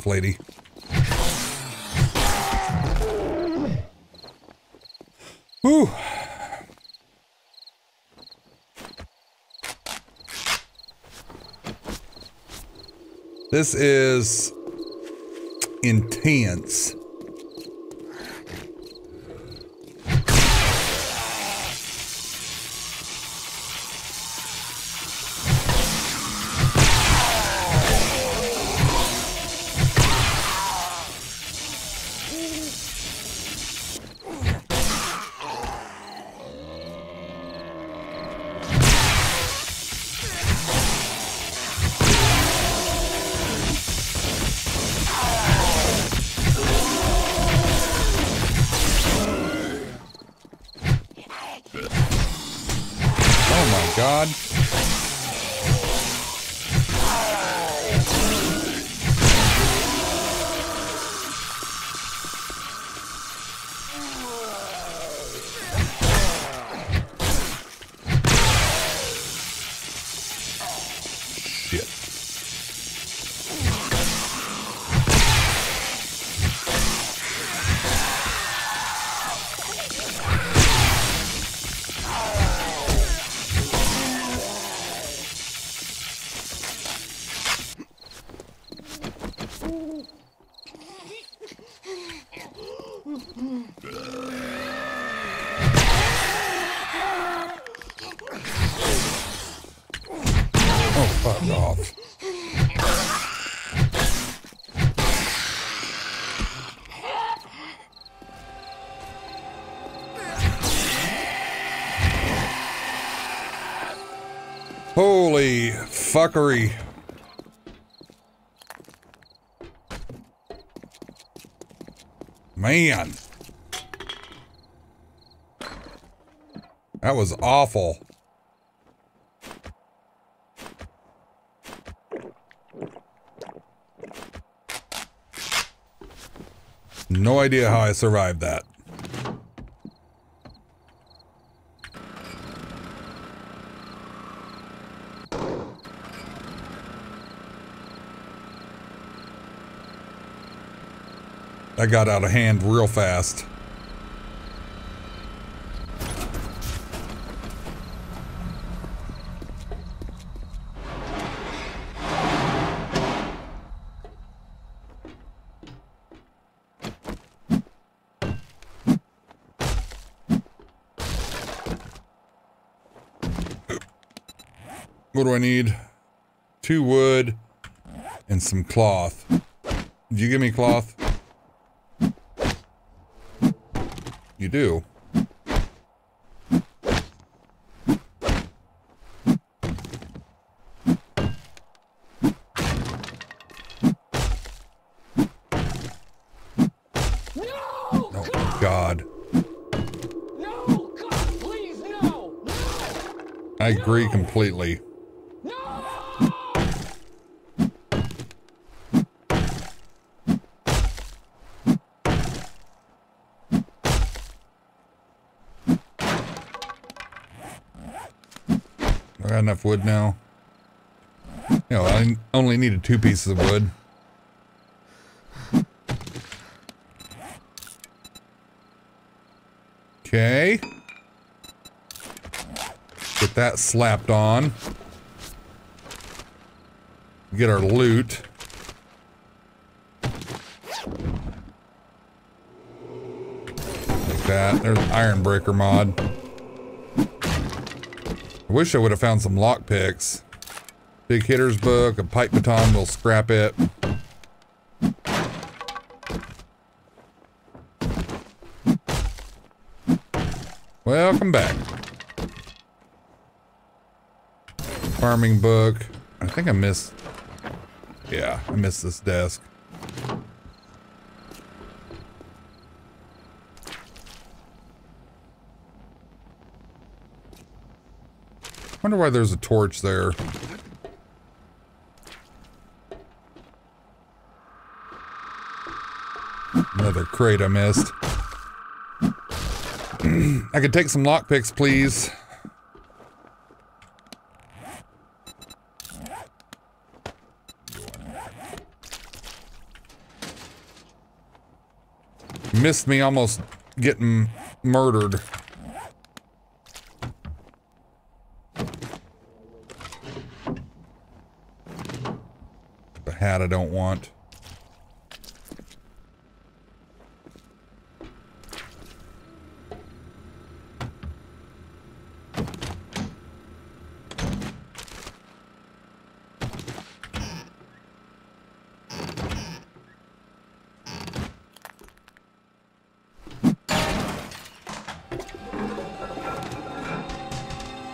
Off, lady. Ooh. This is intense. Fuckery. Man. That was awful. No idea how I survived that. That got out of hand real fast. What do I need? Two wood and some cloth. Did you give me cloth? You do. Oh, God. No! Please, no! I agree completely. I got wood now. You know, I only needed two pieces of wood. Okay. Get that slapped on. Get our loot. Like that. There's an iron breaker mod. I wish I would have found some lockpicks. Big hitter's book, a pipe baton, we'll scrap it. Welcome back. Farming book. I think I missed. Yeah, I missed this desk. Wonder why there's a torch there. Another crate I missed. I could take some lockpicks, please. Missed me almost getting murdered. The hat I don't want.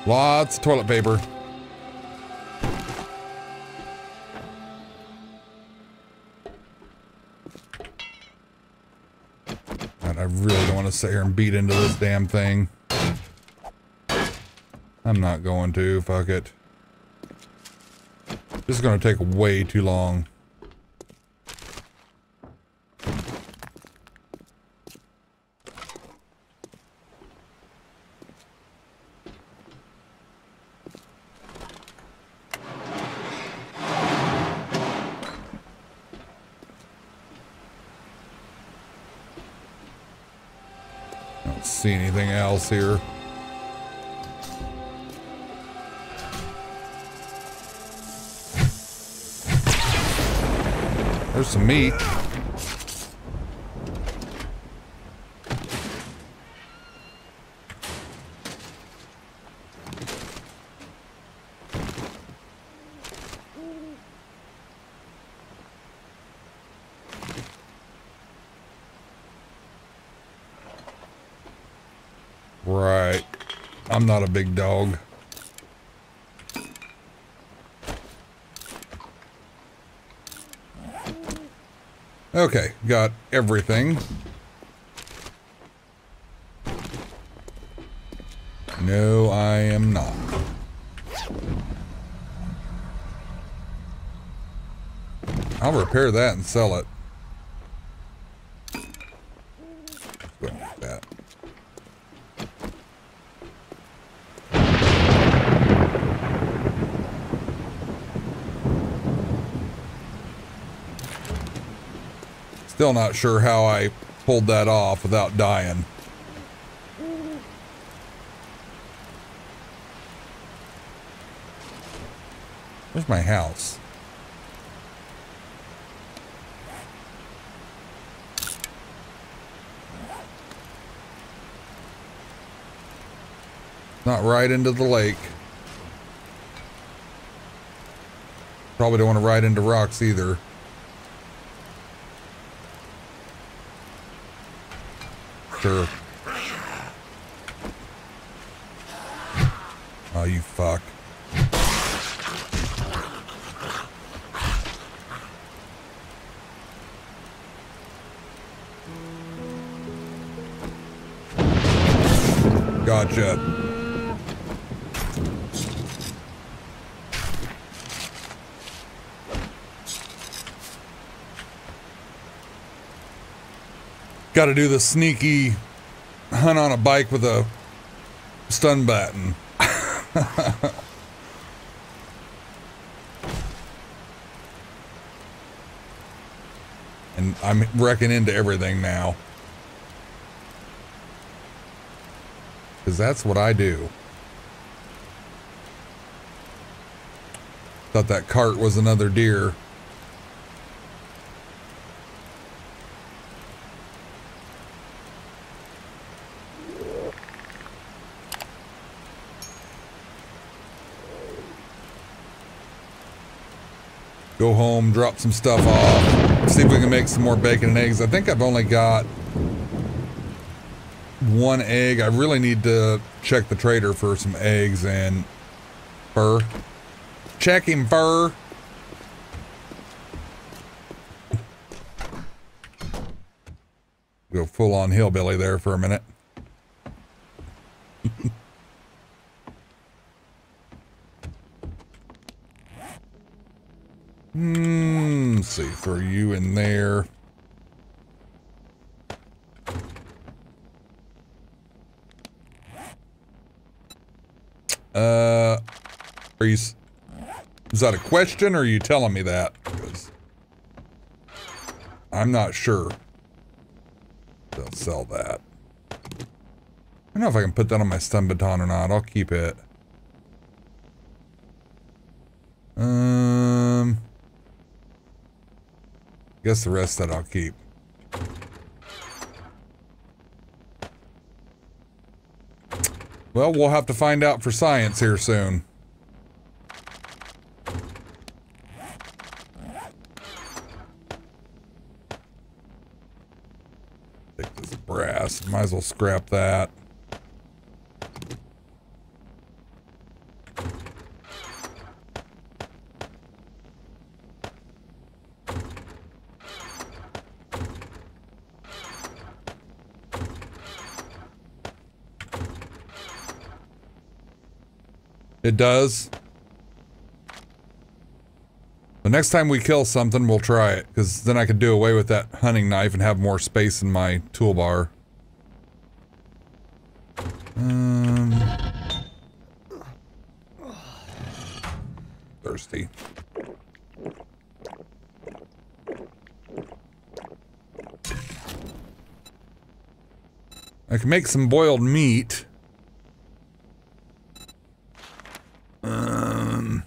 Lots of toilet paper. Really don't want to sit here and beat into this damn thing. I'm not going to. Fuck it. This is going to take way too long. Don't see anything else here. There's some meat. Right. I'm not a big dog. Okay, got everything. No, I am not. I'll repair that and sell it. Go like that. Still not sure how I pulled that off without dying. Where's my house? Not right into the lake. Probably don't want to ride into rocks either. Got to do the sneaky hunt on a bike with a stun baton. and I'm wrecking into everything now. Because that's what I do. Thought that cart was another deer. Go home, drop some stuff off, see if we can make some more bacon and eggs. I think I've only got one egg. I really need to check the trader for some eggs and fur. Check him fur. Go full on hillbilly there for a minute. Hmm, let's see, throw you in there. Uh, are you, is that a question or are you telling me that? 'Cause I'm not sure. They'll sell that. I don't know if I can put that on my stun baton or not. I'll keep it. Um, guess the rest that I'll keep. Well, we'll have to find out for science here soon. Take this brass. Might as well scrap that. It does. The next time we kill something, we'll try it, because then I could do away with that hunting knife and have more space in my toolbar. Um, thirsty. I can make some boiled meat. Um,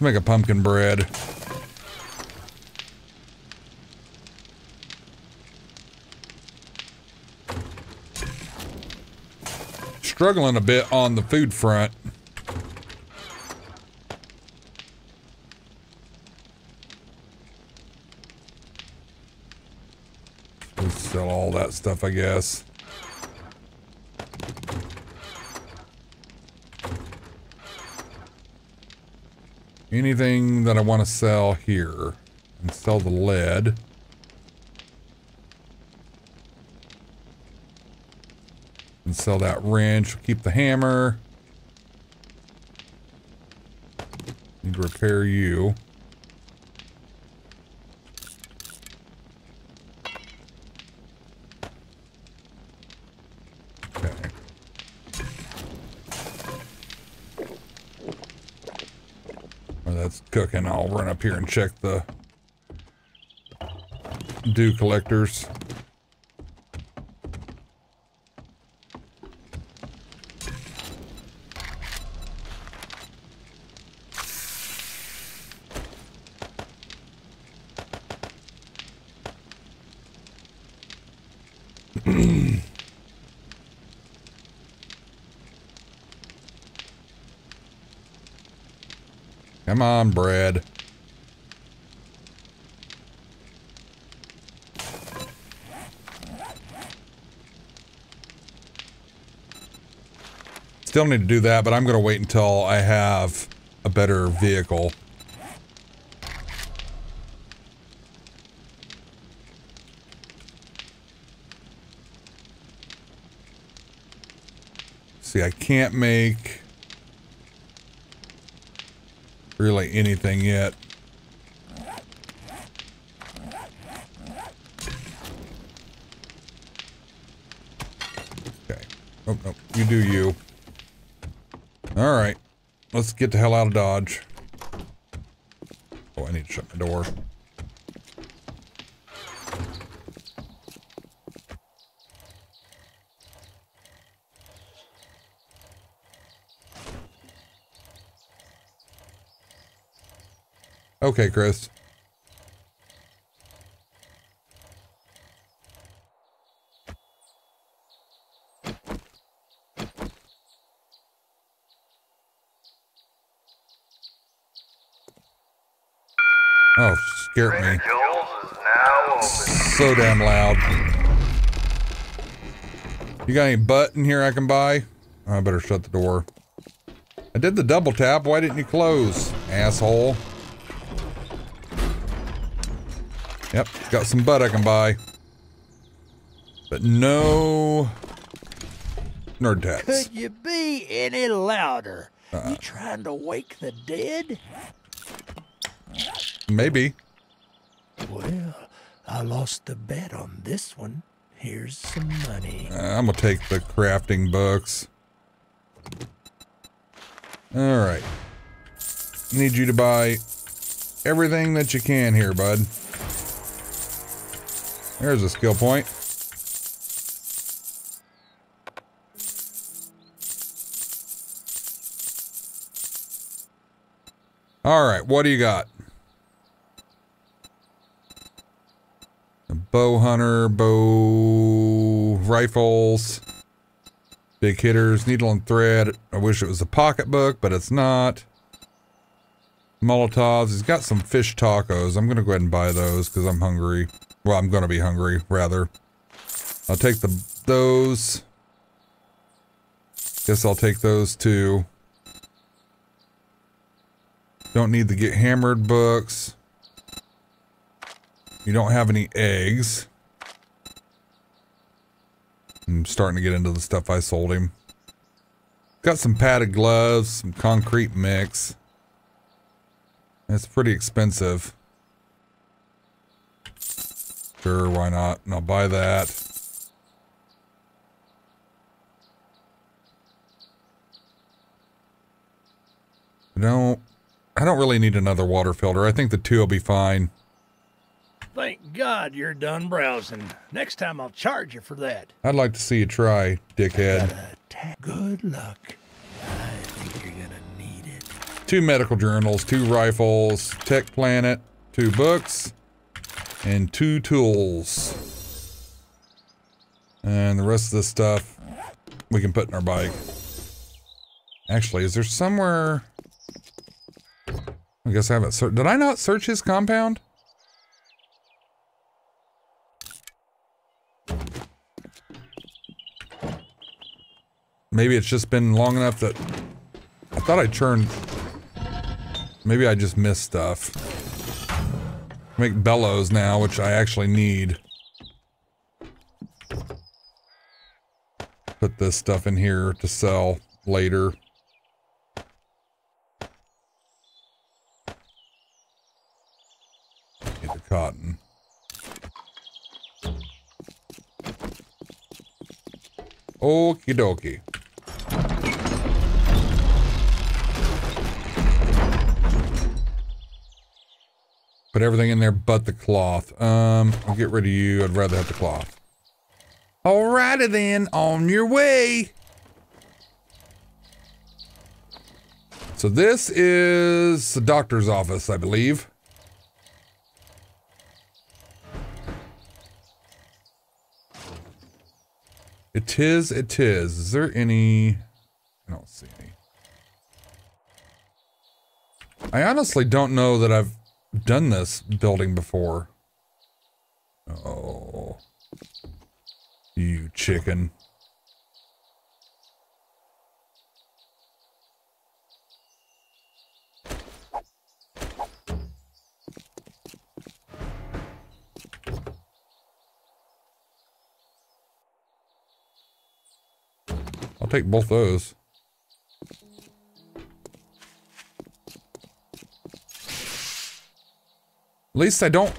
let's make a pumpkin bread. Struggling a bit on the food front. Sell all that stuff, I guess. Anything that I want to sell here. And sell the lead. And sell that wrench. Keep the hammer. Need to repair you. Okay. While that's cooking, I'll run up here and check the dew collectors. Come on, Brad. Still need to do that, but I'm going to wait until I have a better vehicle. See, I can't make really anything yet. Okay. Oh, no. You do you. Let's get the hell out of Dodge. Oh, I need to shut my door. Okay, Chris. Oh, scared me. So damn loud. You got any butt in here I can buy? I better shut the door. I did the double tap. Why didn't you close, asshole? Yep, got some butt I can buy. But no nerd tats. Could you be any louder? Uh-uh. You trying to wake the dead? Maybe. Well, I lost the bet on this one. Here's some money. Uh, I'm gonna take the crafting books. All right. Need you to buy everything that you can here, bud. There's a skill point. All right, what do you got? Bow hunter, bow rifles, big hitters, needle and thread. I wish it was a pocketbook, but it's not. Molotovs. He's got some fish tacos. I'm gonna go ahead and buy those because I'm hungry. Well, I'm gonna be hungry rather. I'll take the those. Guess I'll take those too. Don't need to get hammered books. You don't have any eggs. I'm starting to get into the stuff I sold him. Got some padded gloves, some concrete mix. That's pretty expensive. Sure, why not? And I'll buy that. No, I don't really need another water filter. I think the two will be fine. Thank God you're done browsing. Next time I'll charge you for that. I'd like to see you try, dickhead. Good luck. I think you're gonna need it. Two medical journals, two rifles, Tech Planet, two books, and two tools. And the rest of this stuff we can put in our bike. Actually, is there somewhere... I guess I haven't searched... Did I not search his compound? Maybe it's just been long enough that... I thought I turned... Maybe I just missed stuff. Make bellows now, which I actually need. Put this stuff in here to sell later. Get the cotton. Okie dokie. Put everything in there but the cloth. Um, I'll get rid of you. I'd rather have the cloth. Alrighty then, on your way. So this is the doctor's office, I believe. It is, it is. Is there any... I don't see any. I honestly don't know that I've done this building before. Oh. You chicken. I'll take both those. At least I don't...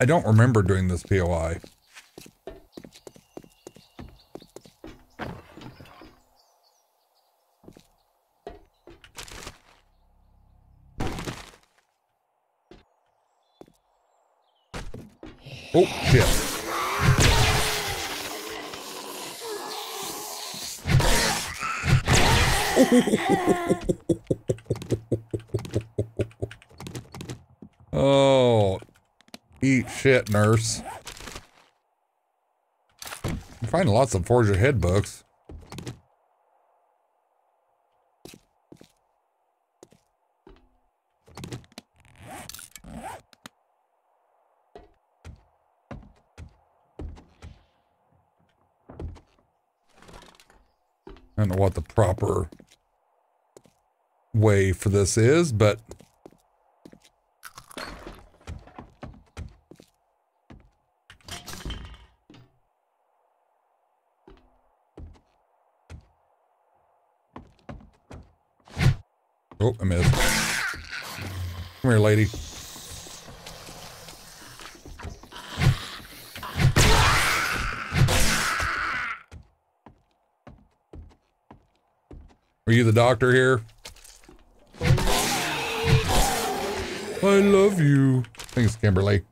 I don't remember doing this POI. Oh, shit. Oh, eat shit, nurse. I'm finding lots of Forge Ahead books. I don't know what the proper way for this is, but Oh, I missed. Come here, lady. Are you the doctor here? I love you. Thanks, Kimberly.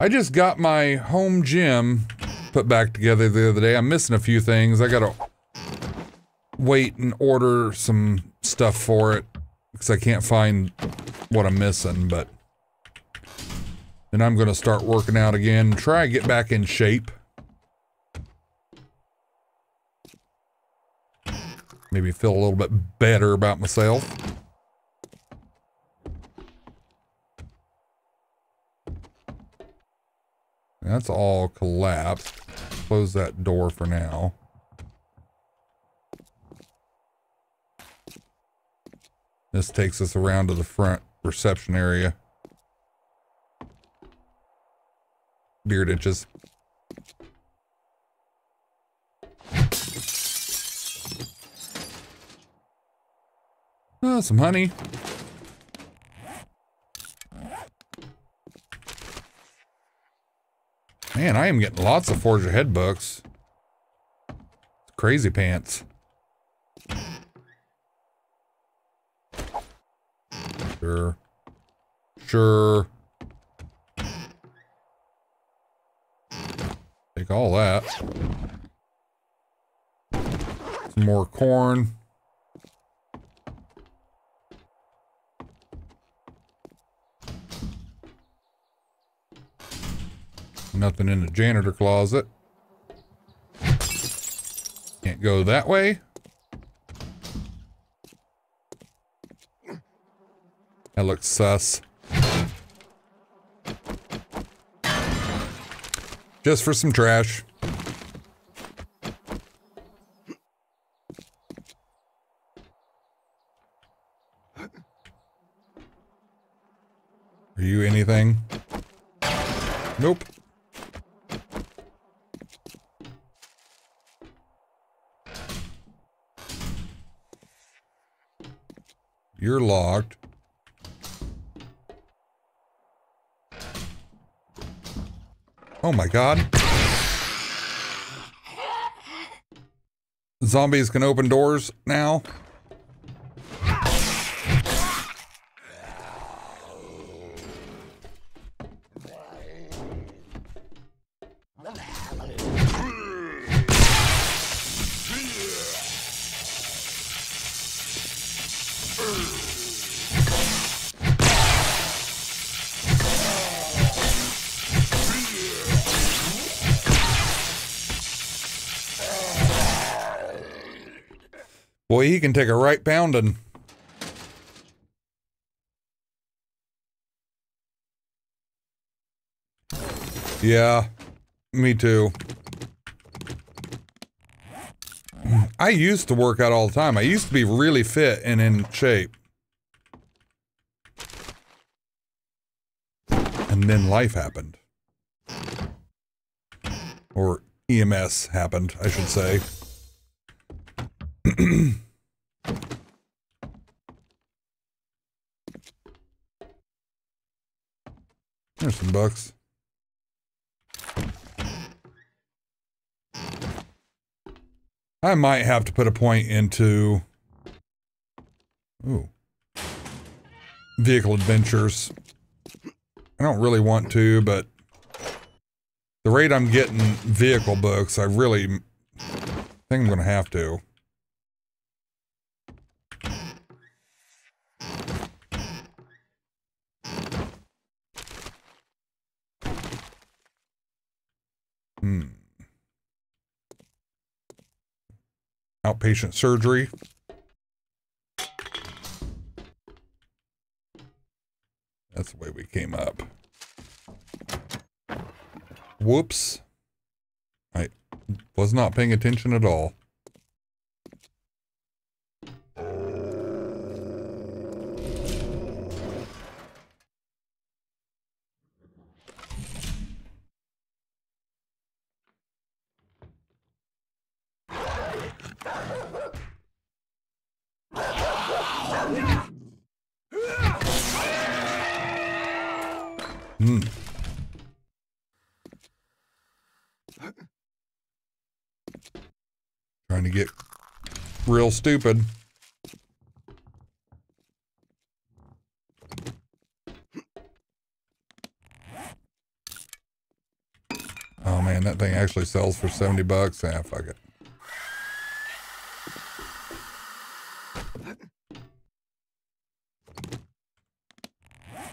I just got my home gym put back together the other day. I'm missing a few things. I gotta wait and order some stuff for it because I can't find what I'm missing, but then I'm gonna start working out again, try get back in shape. Maybe feel a little bit better about myself. That's all collapsed. Close that door for now. This takes us around to the front reception area. beard inches. Oh, some honey. Man, I am getting lots of Forge Ahead books. Crazy pants. Sure. Sure. Take all that. Some more corn. Nothing in the janitor closet. Can't go that way. That looks sus. Just for some trash. Are you anything? Nope. You're locked. Oh my god. Zombies can open doors now. Can take a right pounding. Yeah, me too. I used to work out all the time. I used to be really fit and in shape. And then life happened. Or EMS happened, I should say. There's some bucks. I might have to put a point into ooh vehicle adventures. I don't really want to, but the rate I'm getting vehicle books, I really think I'm going to have to. Hmm. Outpatient surgery. That's the way we came up. Whoops. I was not paying attention at all. Hmm. Trying to get real stupid. Oh man, that thing actually sells for 70 bucks. Ah, fuck it.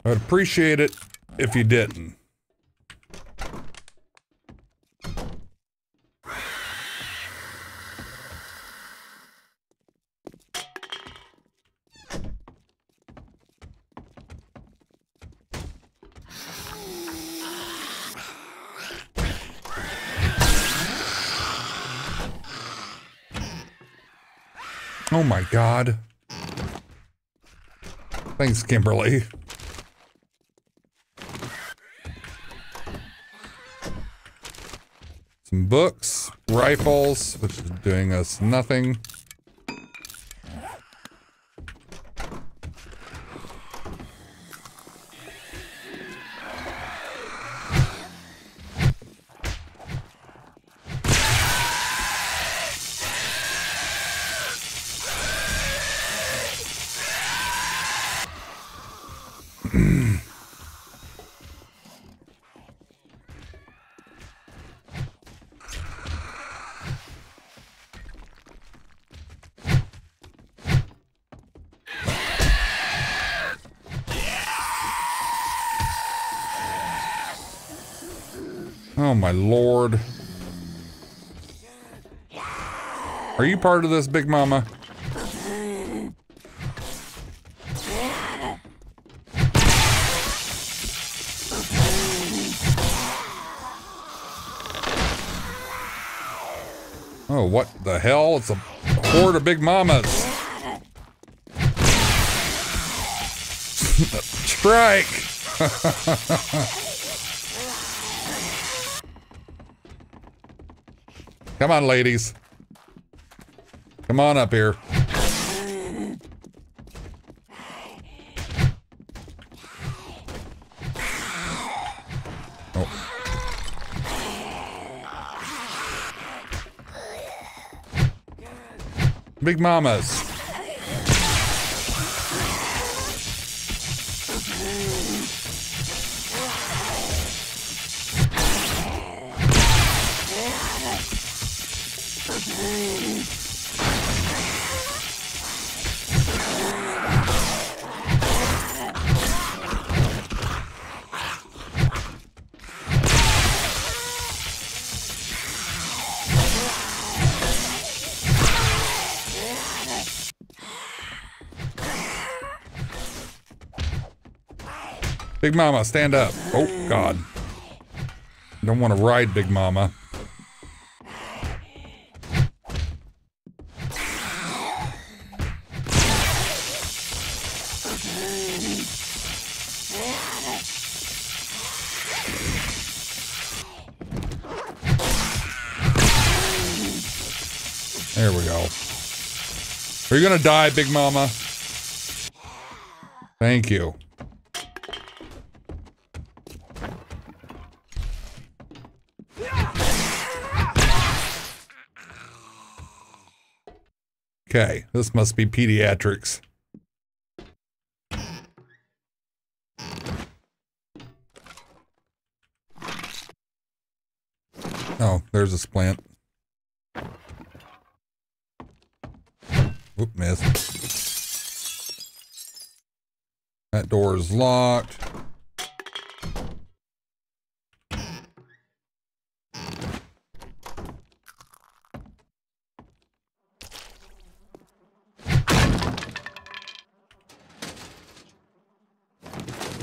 I'd appreciate it if you didn't. God. Thanks, Kimberly. Some books, rifles, which is doing us nothing. Lord. Are you part of this, Big Mama? Oh, what the hell? It's a horde of Big Mamas. Strike! Come on, ladies. Come on up here. Oh. Big mamas. Big Mama, stand up. Oh, God. Don't want to ride Big Mama. There we go. Are you gonna die, Big Mama? Thank you. Okay, this must be pediatrics. Oh, there's a splint. Oop, missed. That door is locked.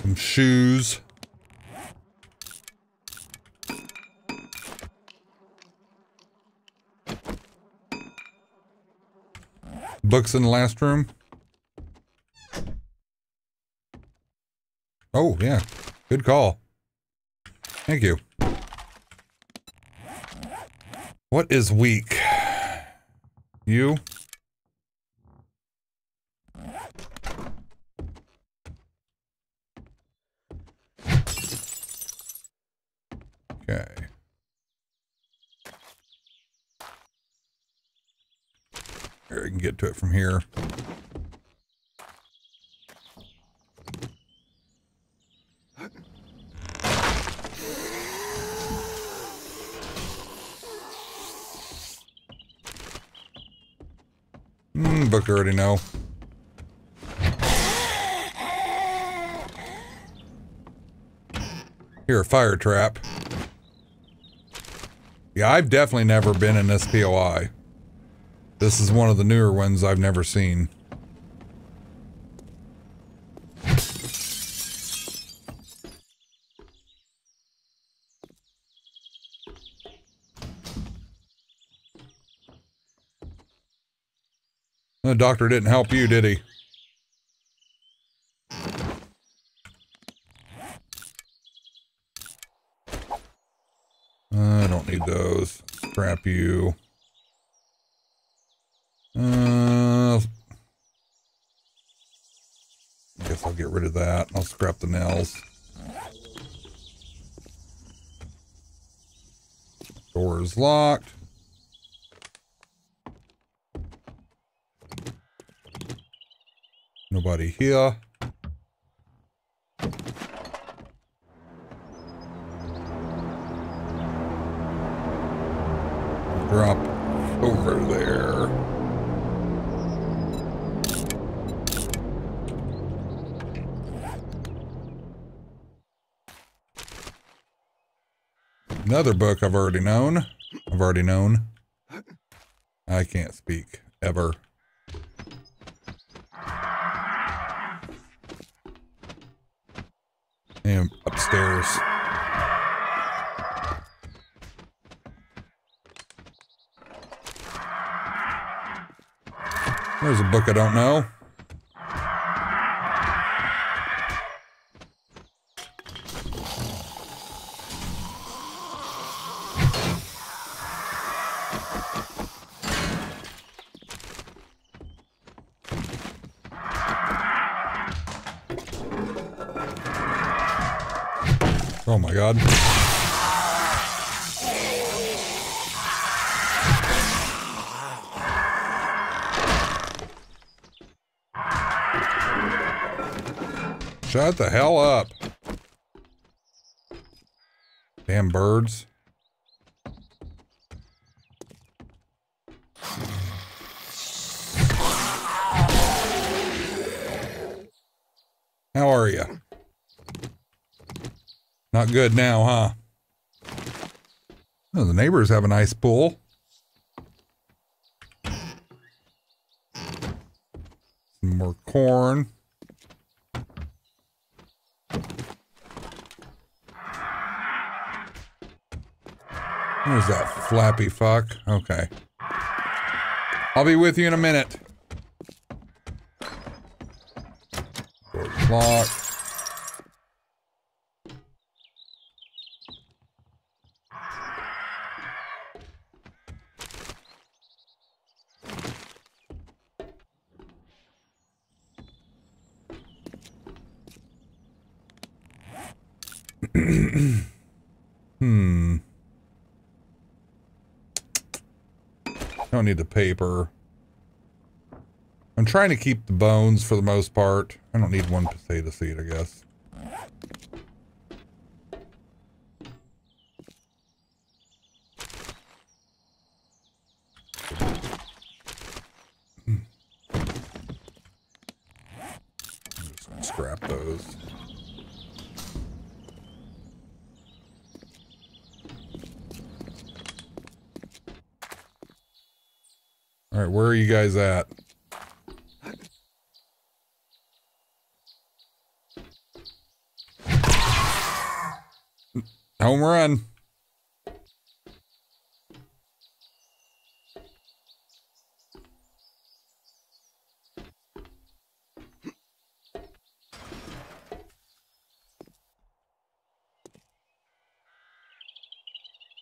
Some shoes. Books in the last room. Oh, yeah. Good call. Thank you. What is weak? You? Get to it from here. Hmm, book already know. Here, a fire trap. Yeah, I've definitely never been in this POI. This is one of the newer ones I've never seen. The doctor didn't help you, did he? I don't need those. Scrap you. Uh, I guess I'll get rid of that. I'll scrap the nails. Door is locked. Nobody here. Book I've already known. I've already known. I can't speak ever. And upstairs. There's a book I don't know. Good now, huh? Oh, the neighbors have a nice pool. Some more corn. Where's that flappy fuck? Okay. I'll be with you in a minute. Locked. hmm. Don't need the paper. I'm trying to keep the bones for the most part. I don't need one potato seed, I guess. Hmm. I'm just gonna scrap those. All right, where are you guys at? Home run.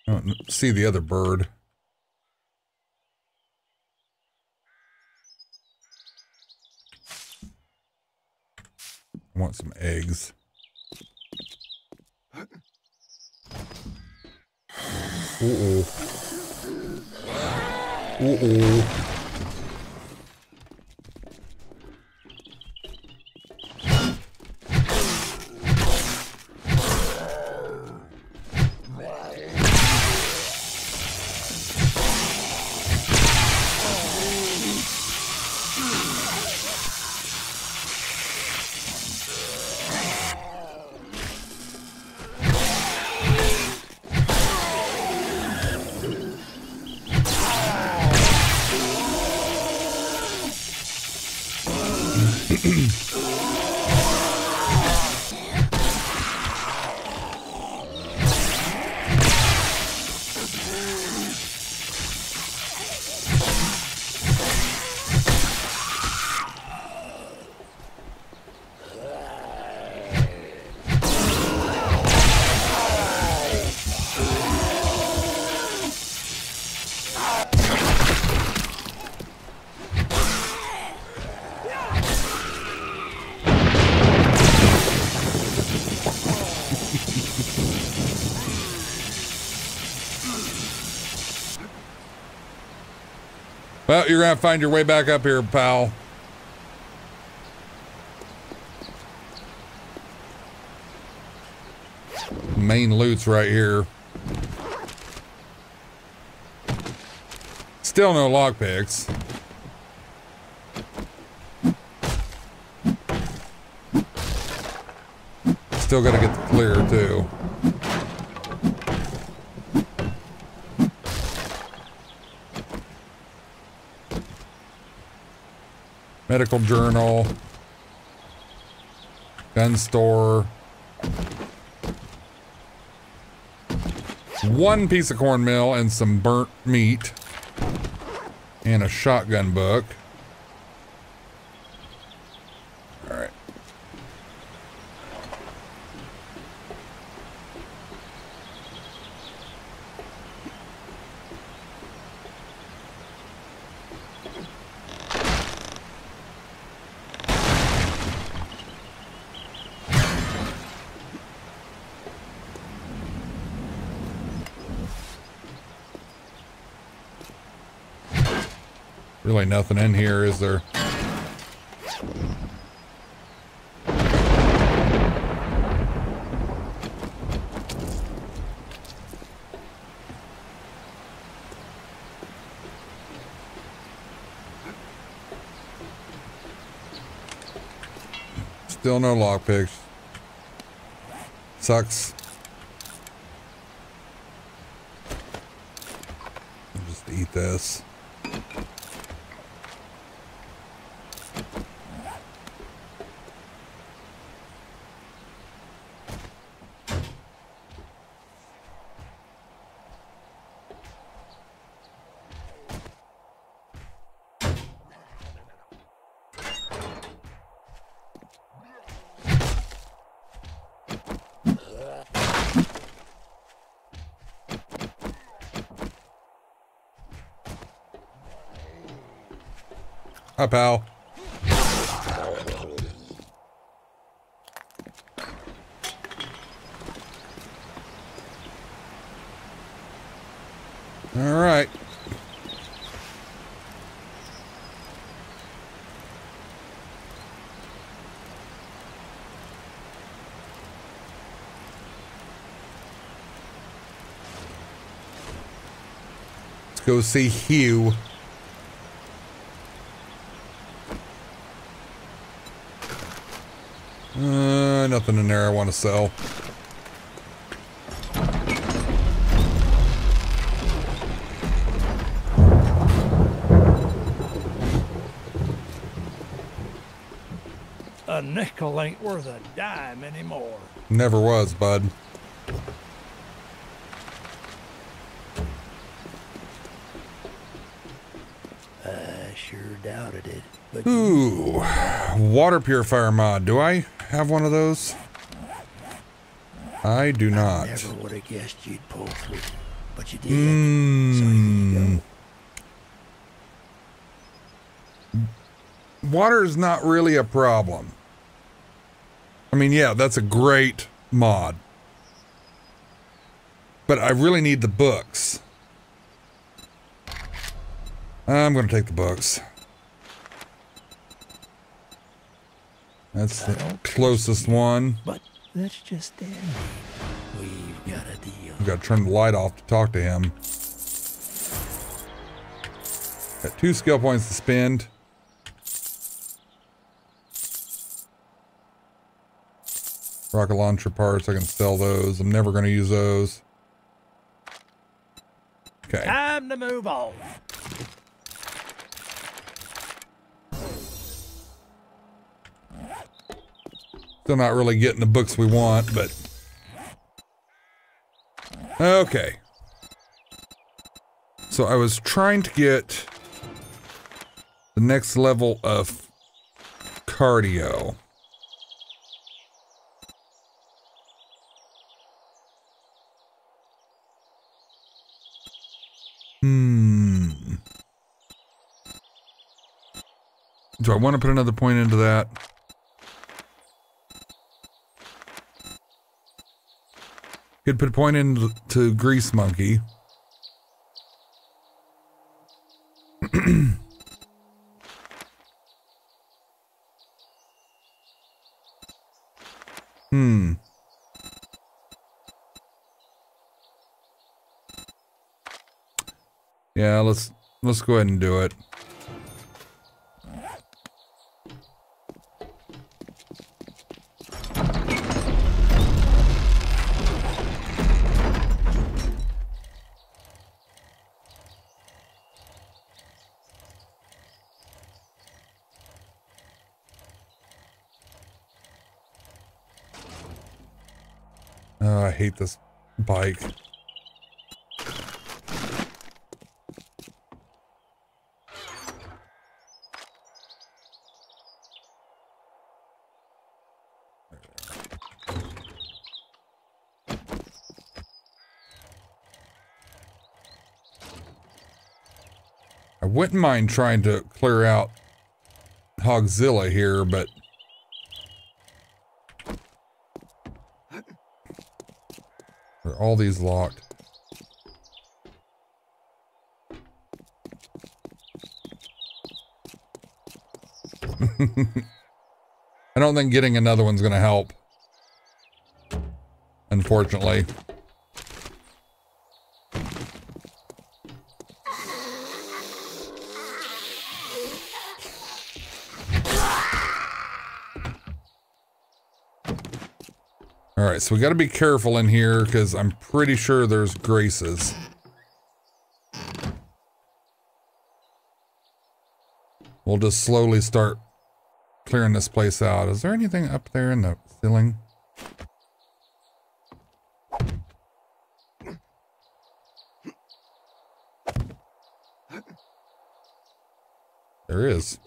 Oh, Don't see the other bird. I want some eggs. Uh-oh. Uh-oh. Well, you're gonna find your way back up here, pal. Main loot's right here. Still no lockpicks. Still gotta get the clear too. Medical journal. Gun store. One piece of cornmeal and some burnt meat. And a shotgun book. Nothing in here, is there? Still no lockpicks. Sucks. Just eat this. Hi, pal. All right. Let's go see Hugh. Nothing in there I want to sell. A nickel ain't worth a dime anymore. Never was, bud. I sure doubted it. But Ooh, water purifier mod. Do I have one of those? I do not. never would have guessed you'd pull through. But you did. So here you Mm, go. water is not really a problem. I mean, yeah, that's a great mod. But I really need the books. I'm going to take the books. That's the closest one. But that's just it. We've got a deal. I've got to turn the light off to talk to him. Got two skill points to spend. Rocket launcher parts, I can sell those. I'm never going to use those. Okay. Time to move on. Still not really getting the books we want, but. Okay. So I was trying to get the next level of cardio. Hmm. Do I want to put another point into that? Could put a point into Grease Monkey. hmm. Yeah, let's let's go ahead and do it. This bike. I wouldn't mind trying to clear out Hogzilla here, but all these locked? I don't think getting another one's going to help. Unfortunately. All right, so we got to be careful in here because I'm pretty sure there's graces. We'll just slowly start clearing this place out. Is there anything up there in the ceiling? There is.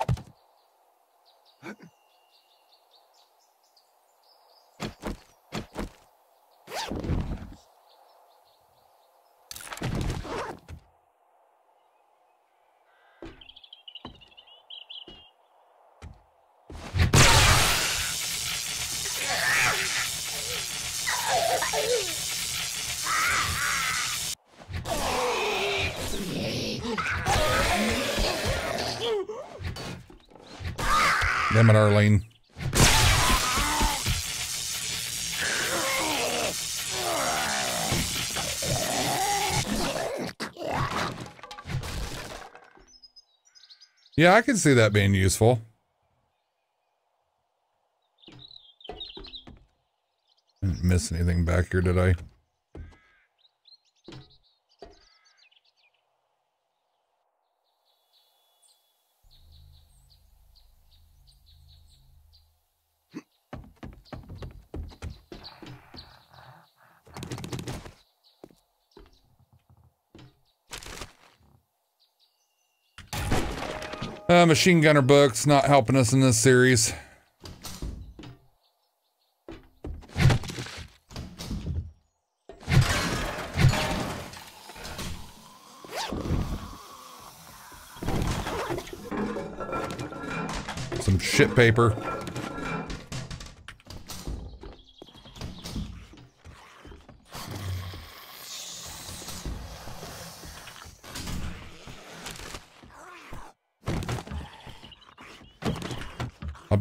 Yeah, I can see that being useful. Didn't miss anything back here, did I? Machine gunner books not helping us in this series. Some shit paper.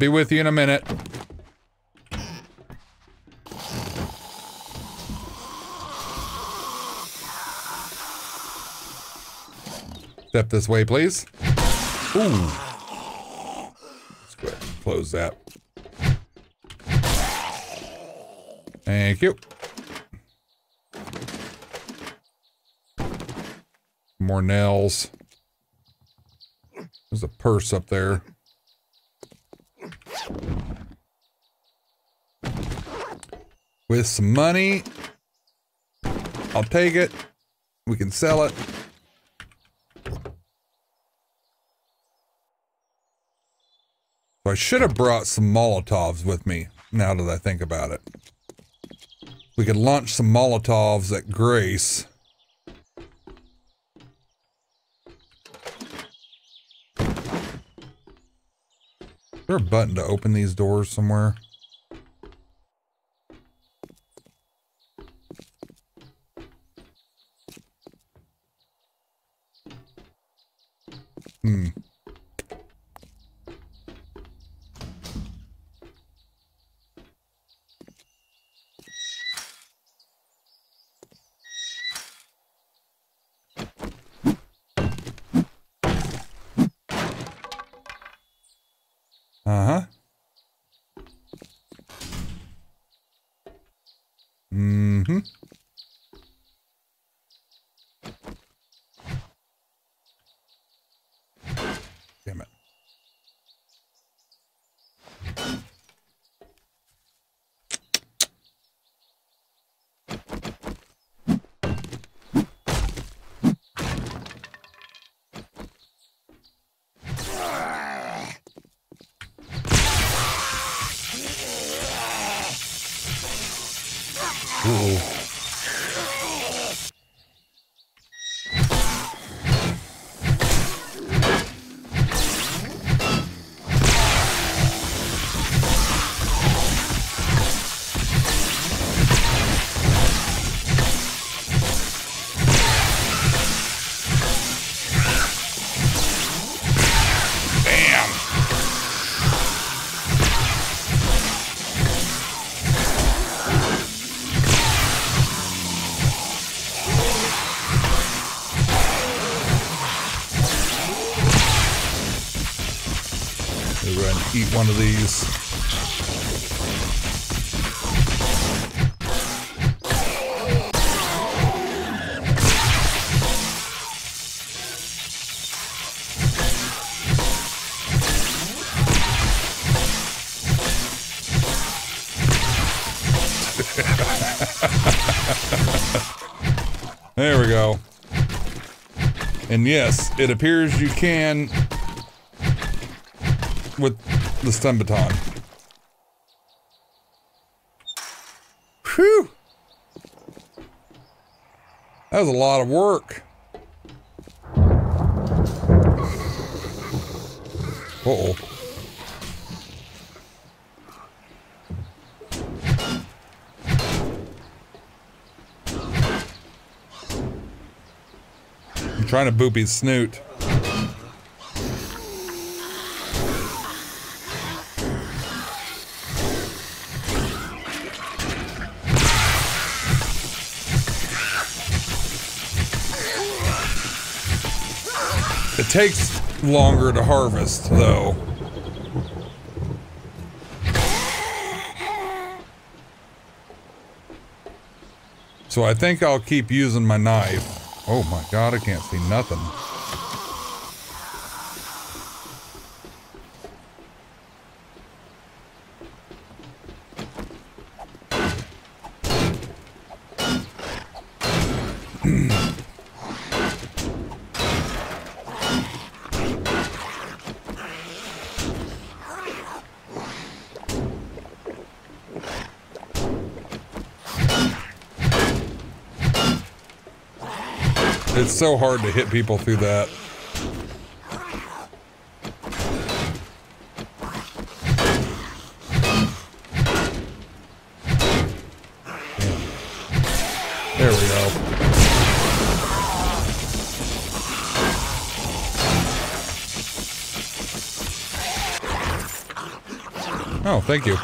Be with you in a minute. Step this way, please. Ooh. Let's go ahead and close that. Thank you. More nails. There's a purse up there. With some money, I'll take it. We can sell it. So I should have brought some Molotovs with me, now that I think about it. We could launch some Molotovs at Grace. Is there a button to open these doors somewhere? One of these. There we go. And yes, it appears you can the stun baton. Whew. That was a lot of work. Uh-oh. I'm trying to boop his snoot. Takes longer to harvest, though. So I think I'll keep using my knife. Oh my god, I can't see nothing. It's so hard to hit people through that. There we go. Oh, thank you.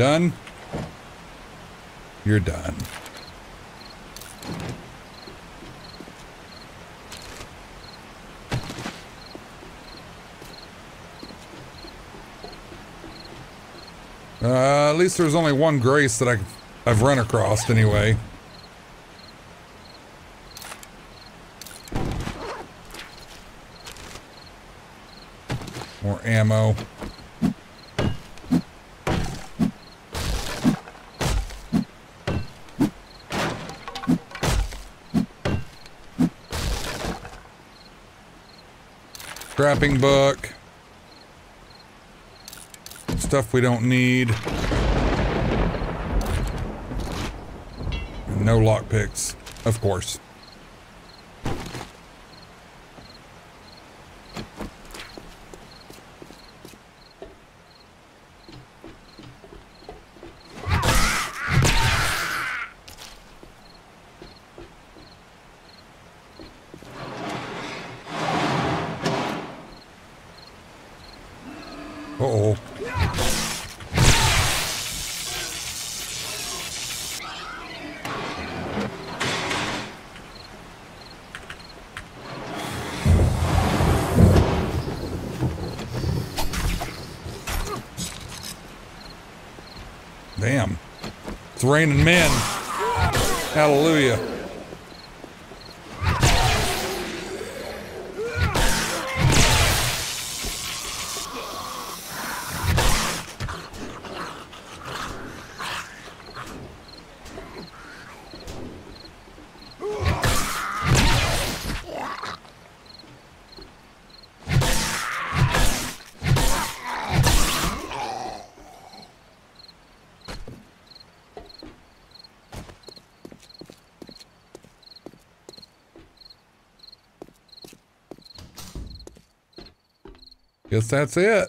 done? You're done. Uh, at least there's only one grace that I, I've run across anyway. More ammo. Scrapping book. Stuff we don't need. No lockpicks, of course. It's raining that's it.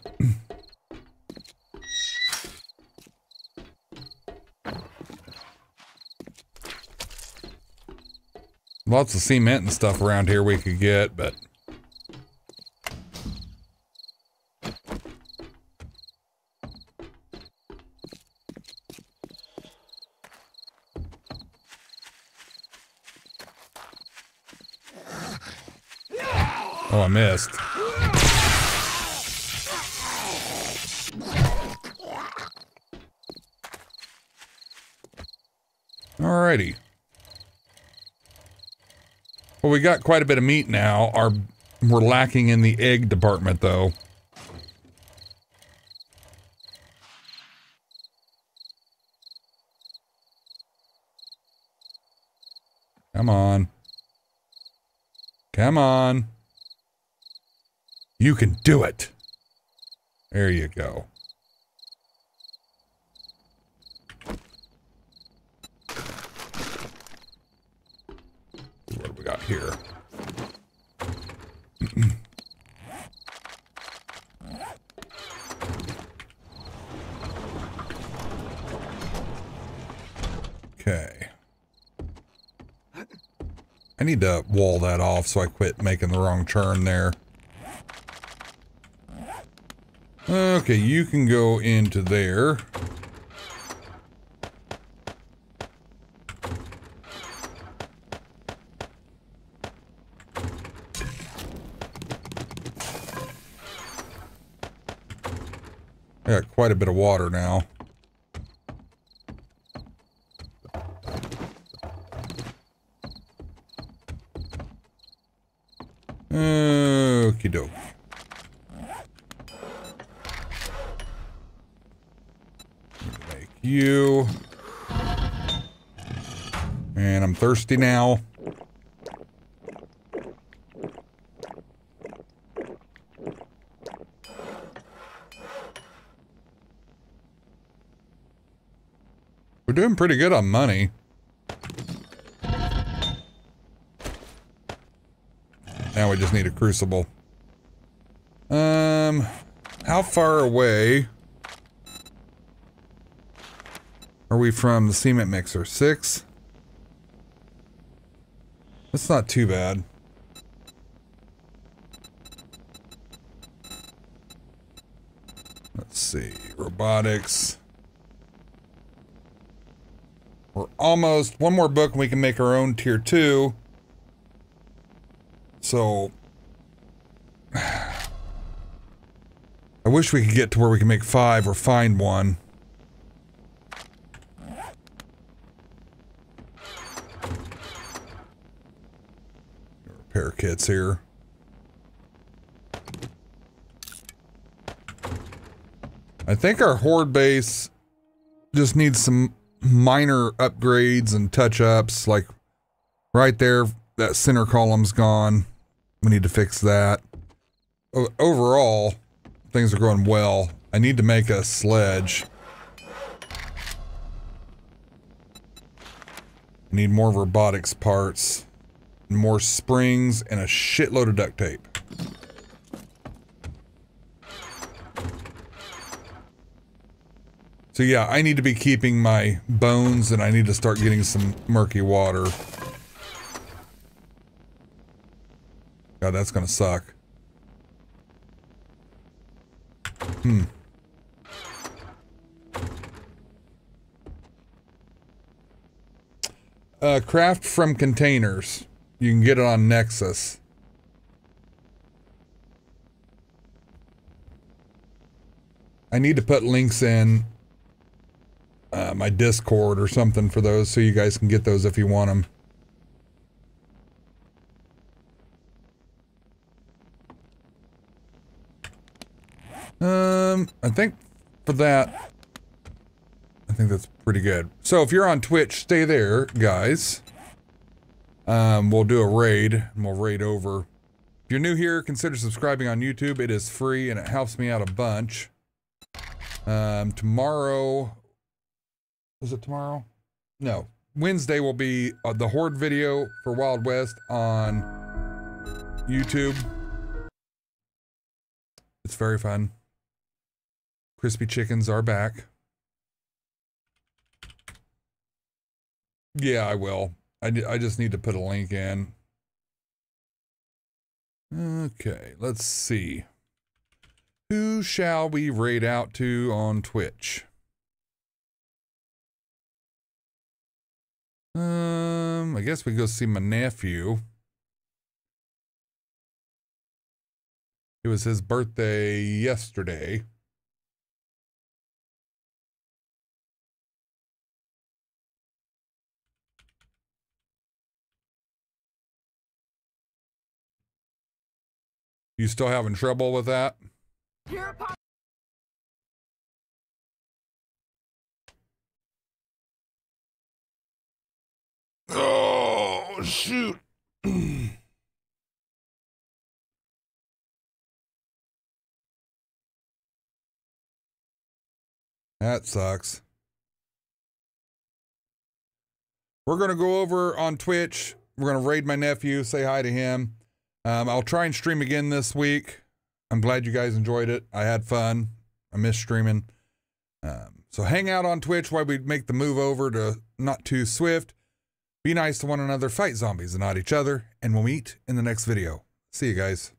Lots of cement and stuff around here we could get, but Oh, I missed. Alrighty. Well, we got quite a bit of meat now. Our we're lacking in the egg department though. Come on. Come on. You can do it. There you go. What do we got here? Okay. I need to wall that off so I quit making the wrong turn there. Okay, you can go into there. I got quite a bit of water now. Thirsty now. We're doing pretty good on money. Now we just need a crucible. Um, how far away are we from the cement mixer? Six? That's not too bad. Let's see. Robotics. We're almost one more book and we can make our own tier two. So I wish we could get to where we can make five or find one. Kits here. I think our horde base just needs some minor upgrades and touch ups. Like right there, that center column's gone. We need to fix that. O- overall, things are going well. I need to make a sledge. Need more robotics parts, more springs, and a shitload of duct tape. So yeah, I need to be keeping my bones and I need to start getting some murky water. God, that's gonna suck. Hmm. Uh, craft from containers. You can get it on Nexus. I need to put links in uh, my Discord or something for those so you guys can get those if you want them. Um, I think for that, I think that's pretty good. So if you're on Twitch, stay there, guys. Um, we'll do a raid and we'll raid over. If you're new here, consider subscribing on YouTube. It is free and it helps me out a bunch. Um, tomorrow, is it tomorrow? No, Wednesday will be uh, the Horde video for Wild West on YouTube. It's very fun. Crispy chickens are back. Yeah, I will. I, I just need to put a link in. Okay, let's see. Who shall we raid out to on Twitch? Um, I guess we go see my nephew. It was his birthday yesterday. You still having trouble with that? Oh, shoot. that sucks. We're going to go over on Twitch. We're going to raid my nephew, say hi to him. Um, I'll try and stream again this week. I'm glad you guys enjoyed it. I had fun. I miss streaming. Um, so hang out on Twitch while we make the move over to Not Too Swift. Be nice to one another, fight zombies and not each other, and we'll meet in the next video. See you guys.